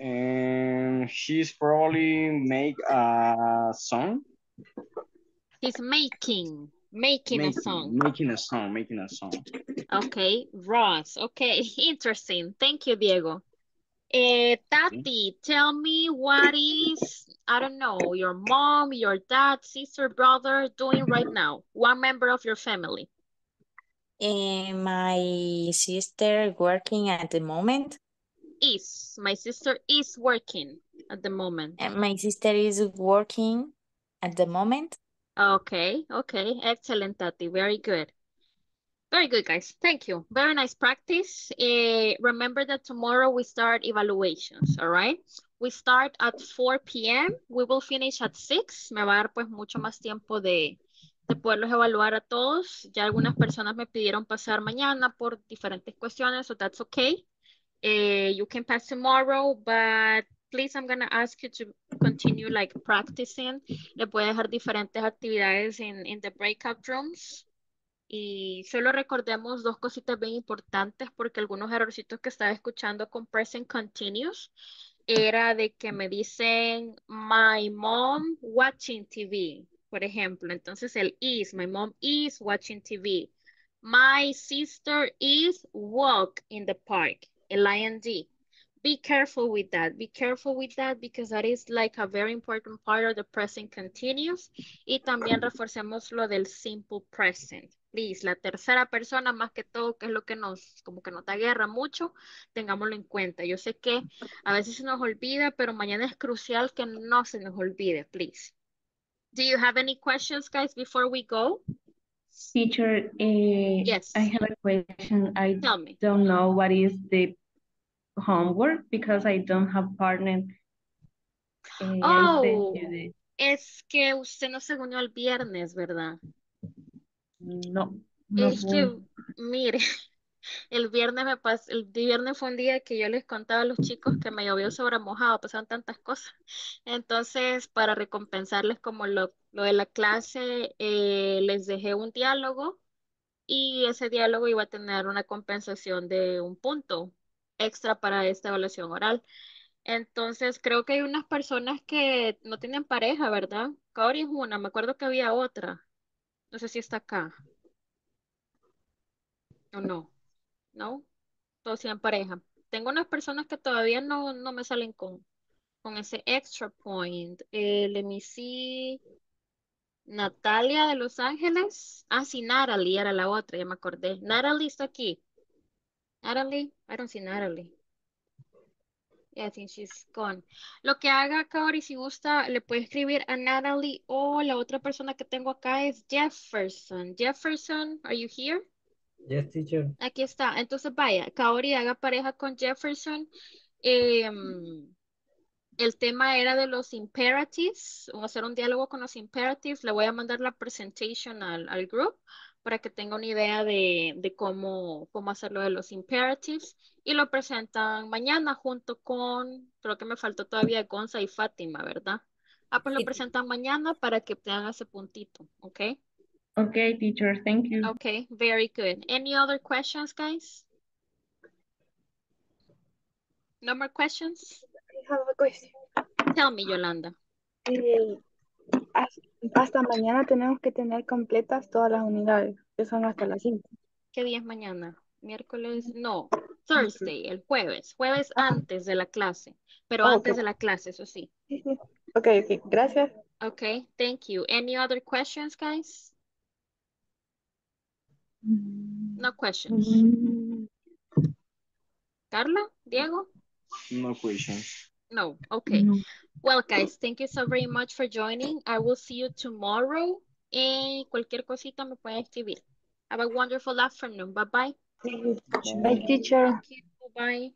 And she's probably make a song. He's making, making a song. Making a song, making a song. Okay, Russ. Okay, interesting. Thank you, Diego. Eh, Tati, tell me what is, I don't know, your mom, your dad, sister, brother doing right now? One member of your family. Eh, my sister working at the moment. Is. My sister is working at the moment. and My sister is working at the moment. Okay, okay. Excellent, Tati. Very good. Very good, guys. Thank you. Very nice practice. Eh, remember that tomorrow we start evaluations, all right? We start at 4 p.m. We will finish at 6. Me va a dar pues mucho más tiempo de, de poderlos evaluar a todos. Ya algunas personas me pidieron pasar mañana por diferentes cuestiones, so that's okay. Eh, you can pass tomorrow, but please I'm gonna ask you to continue like practicing. Le voy a dejar diferentes actividades in, in the breakout rooms. Y solo recordemos dos cositas bien importantes porque algunos errorcitos que estaba escuchando con present continuous era de que me dicen my mom watching TV, por ejemplo. Entonces el is, my mom is watching TV. My sister is walk in the park, el ing. Be careful with that. Be careful with that because that is like a very important part of the present continuous. Y también reforcemos lo del simple present. Please, la tercera persona más que todo, que es lo que nos, como que nos da guerra mucho, tengámoslo en cuenta. Yo sé que a veces se nos olvida, pero mañana es crucial que no se nos olvide, please. Do you have any questions, guys, before we go? Teacher, eh, Yes. I have a question. I Tell me. don't know what is the homework because I don't have partner. Eh, Oh, es que usted no se unió el viernes, ¿verdad? No, no Es que, mire, el viernes me pasó, el viernes fue un día que yo les contaba a los chicos que me llovió sobre mojado, pasaron tantas cosas. Entonces, para recompensarles como lo, lo de la clase, eh, les dejé un diálogo y ese diálogo iba a tener una compensación de un punto extra para esta evaluación oral. Entonces, creo que hay unas personas que no tienen pareja, ¿verdad? Kaori es una, me acuerdo que había otra. No sé si está acá o no. ¿No? Todos tienen pareja. Tengo unas personas que todavía no, no me salen con, con ese extra point. Eh, let me see. Natalia de Los Ángeles. Ah, sí, Natalie era la otra, ya me acordé. Natalie está aquí. Natalie, I don't see Natalie. Yeah, I think she's gone. Lo que haga Kaori, si gusta, le puede escribir a Natalie o la otra persona que tengo acá es Jefferson. Jefferson, are you here? Yes, teacher. Aquí está. Entonces, vaya, Kaori haga pareja con Jefferson. Em, el tema era de los imperatives, o hacer un diálogo con los imperatives. Le voy a mandar la presentation al, al group para que tenga una idea de, de cómo, cómo hacerlo de los imperatives. Y lo presentan mañana junto con, creo que me faltó todavía Gonza y Fátima, ¿verdad? Ah, pues lo presentan mañana para que tengan ese puntito, ¿ok? Okay, teacher, thank you. Okay, very good. Any other questions, guys? No more questions? I have a question. Tell me, Yolanda. Eh, has- hasta mañana tenemos que tener completas todas las unidades, que son hasta las 5. ¿Qué día es mañana? Miércoles, no, Thursday, el jueves, jueves antes de la clase, pero Oh, antes ok. de la clase, eso sí. Sí, sí. Ok, ok, gracias. Okay, thank you. Any other questions, guys? Mm-hmm. No questions. Mm-hmm. Carla, Diego? No questions. No, okay. Mm-hmm. Well, guys, thank you so very much for joining. I will see you tomorrow. Y cualquier cosita me pueden escribir. Have a wonderful afternoon. Bye bye. Bye, teacher. Thank you. Bye.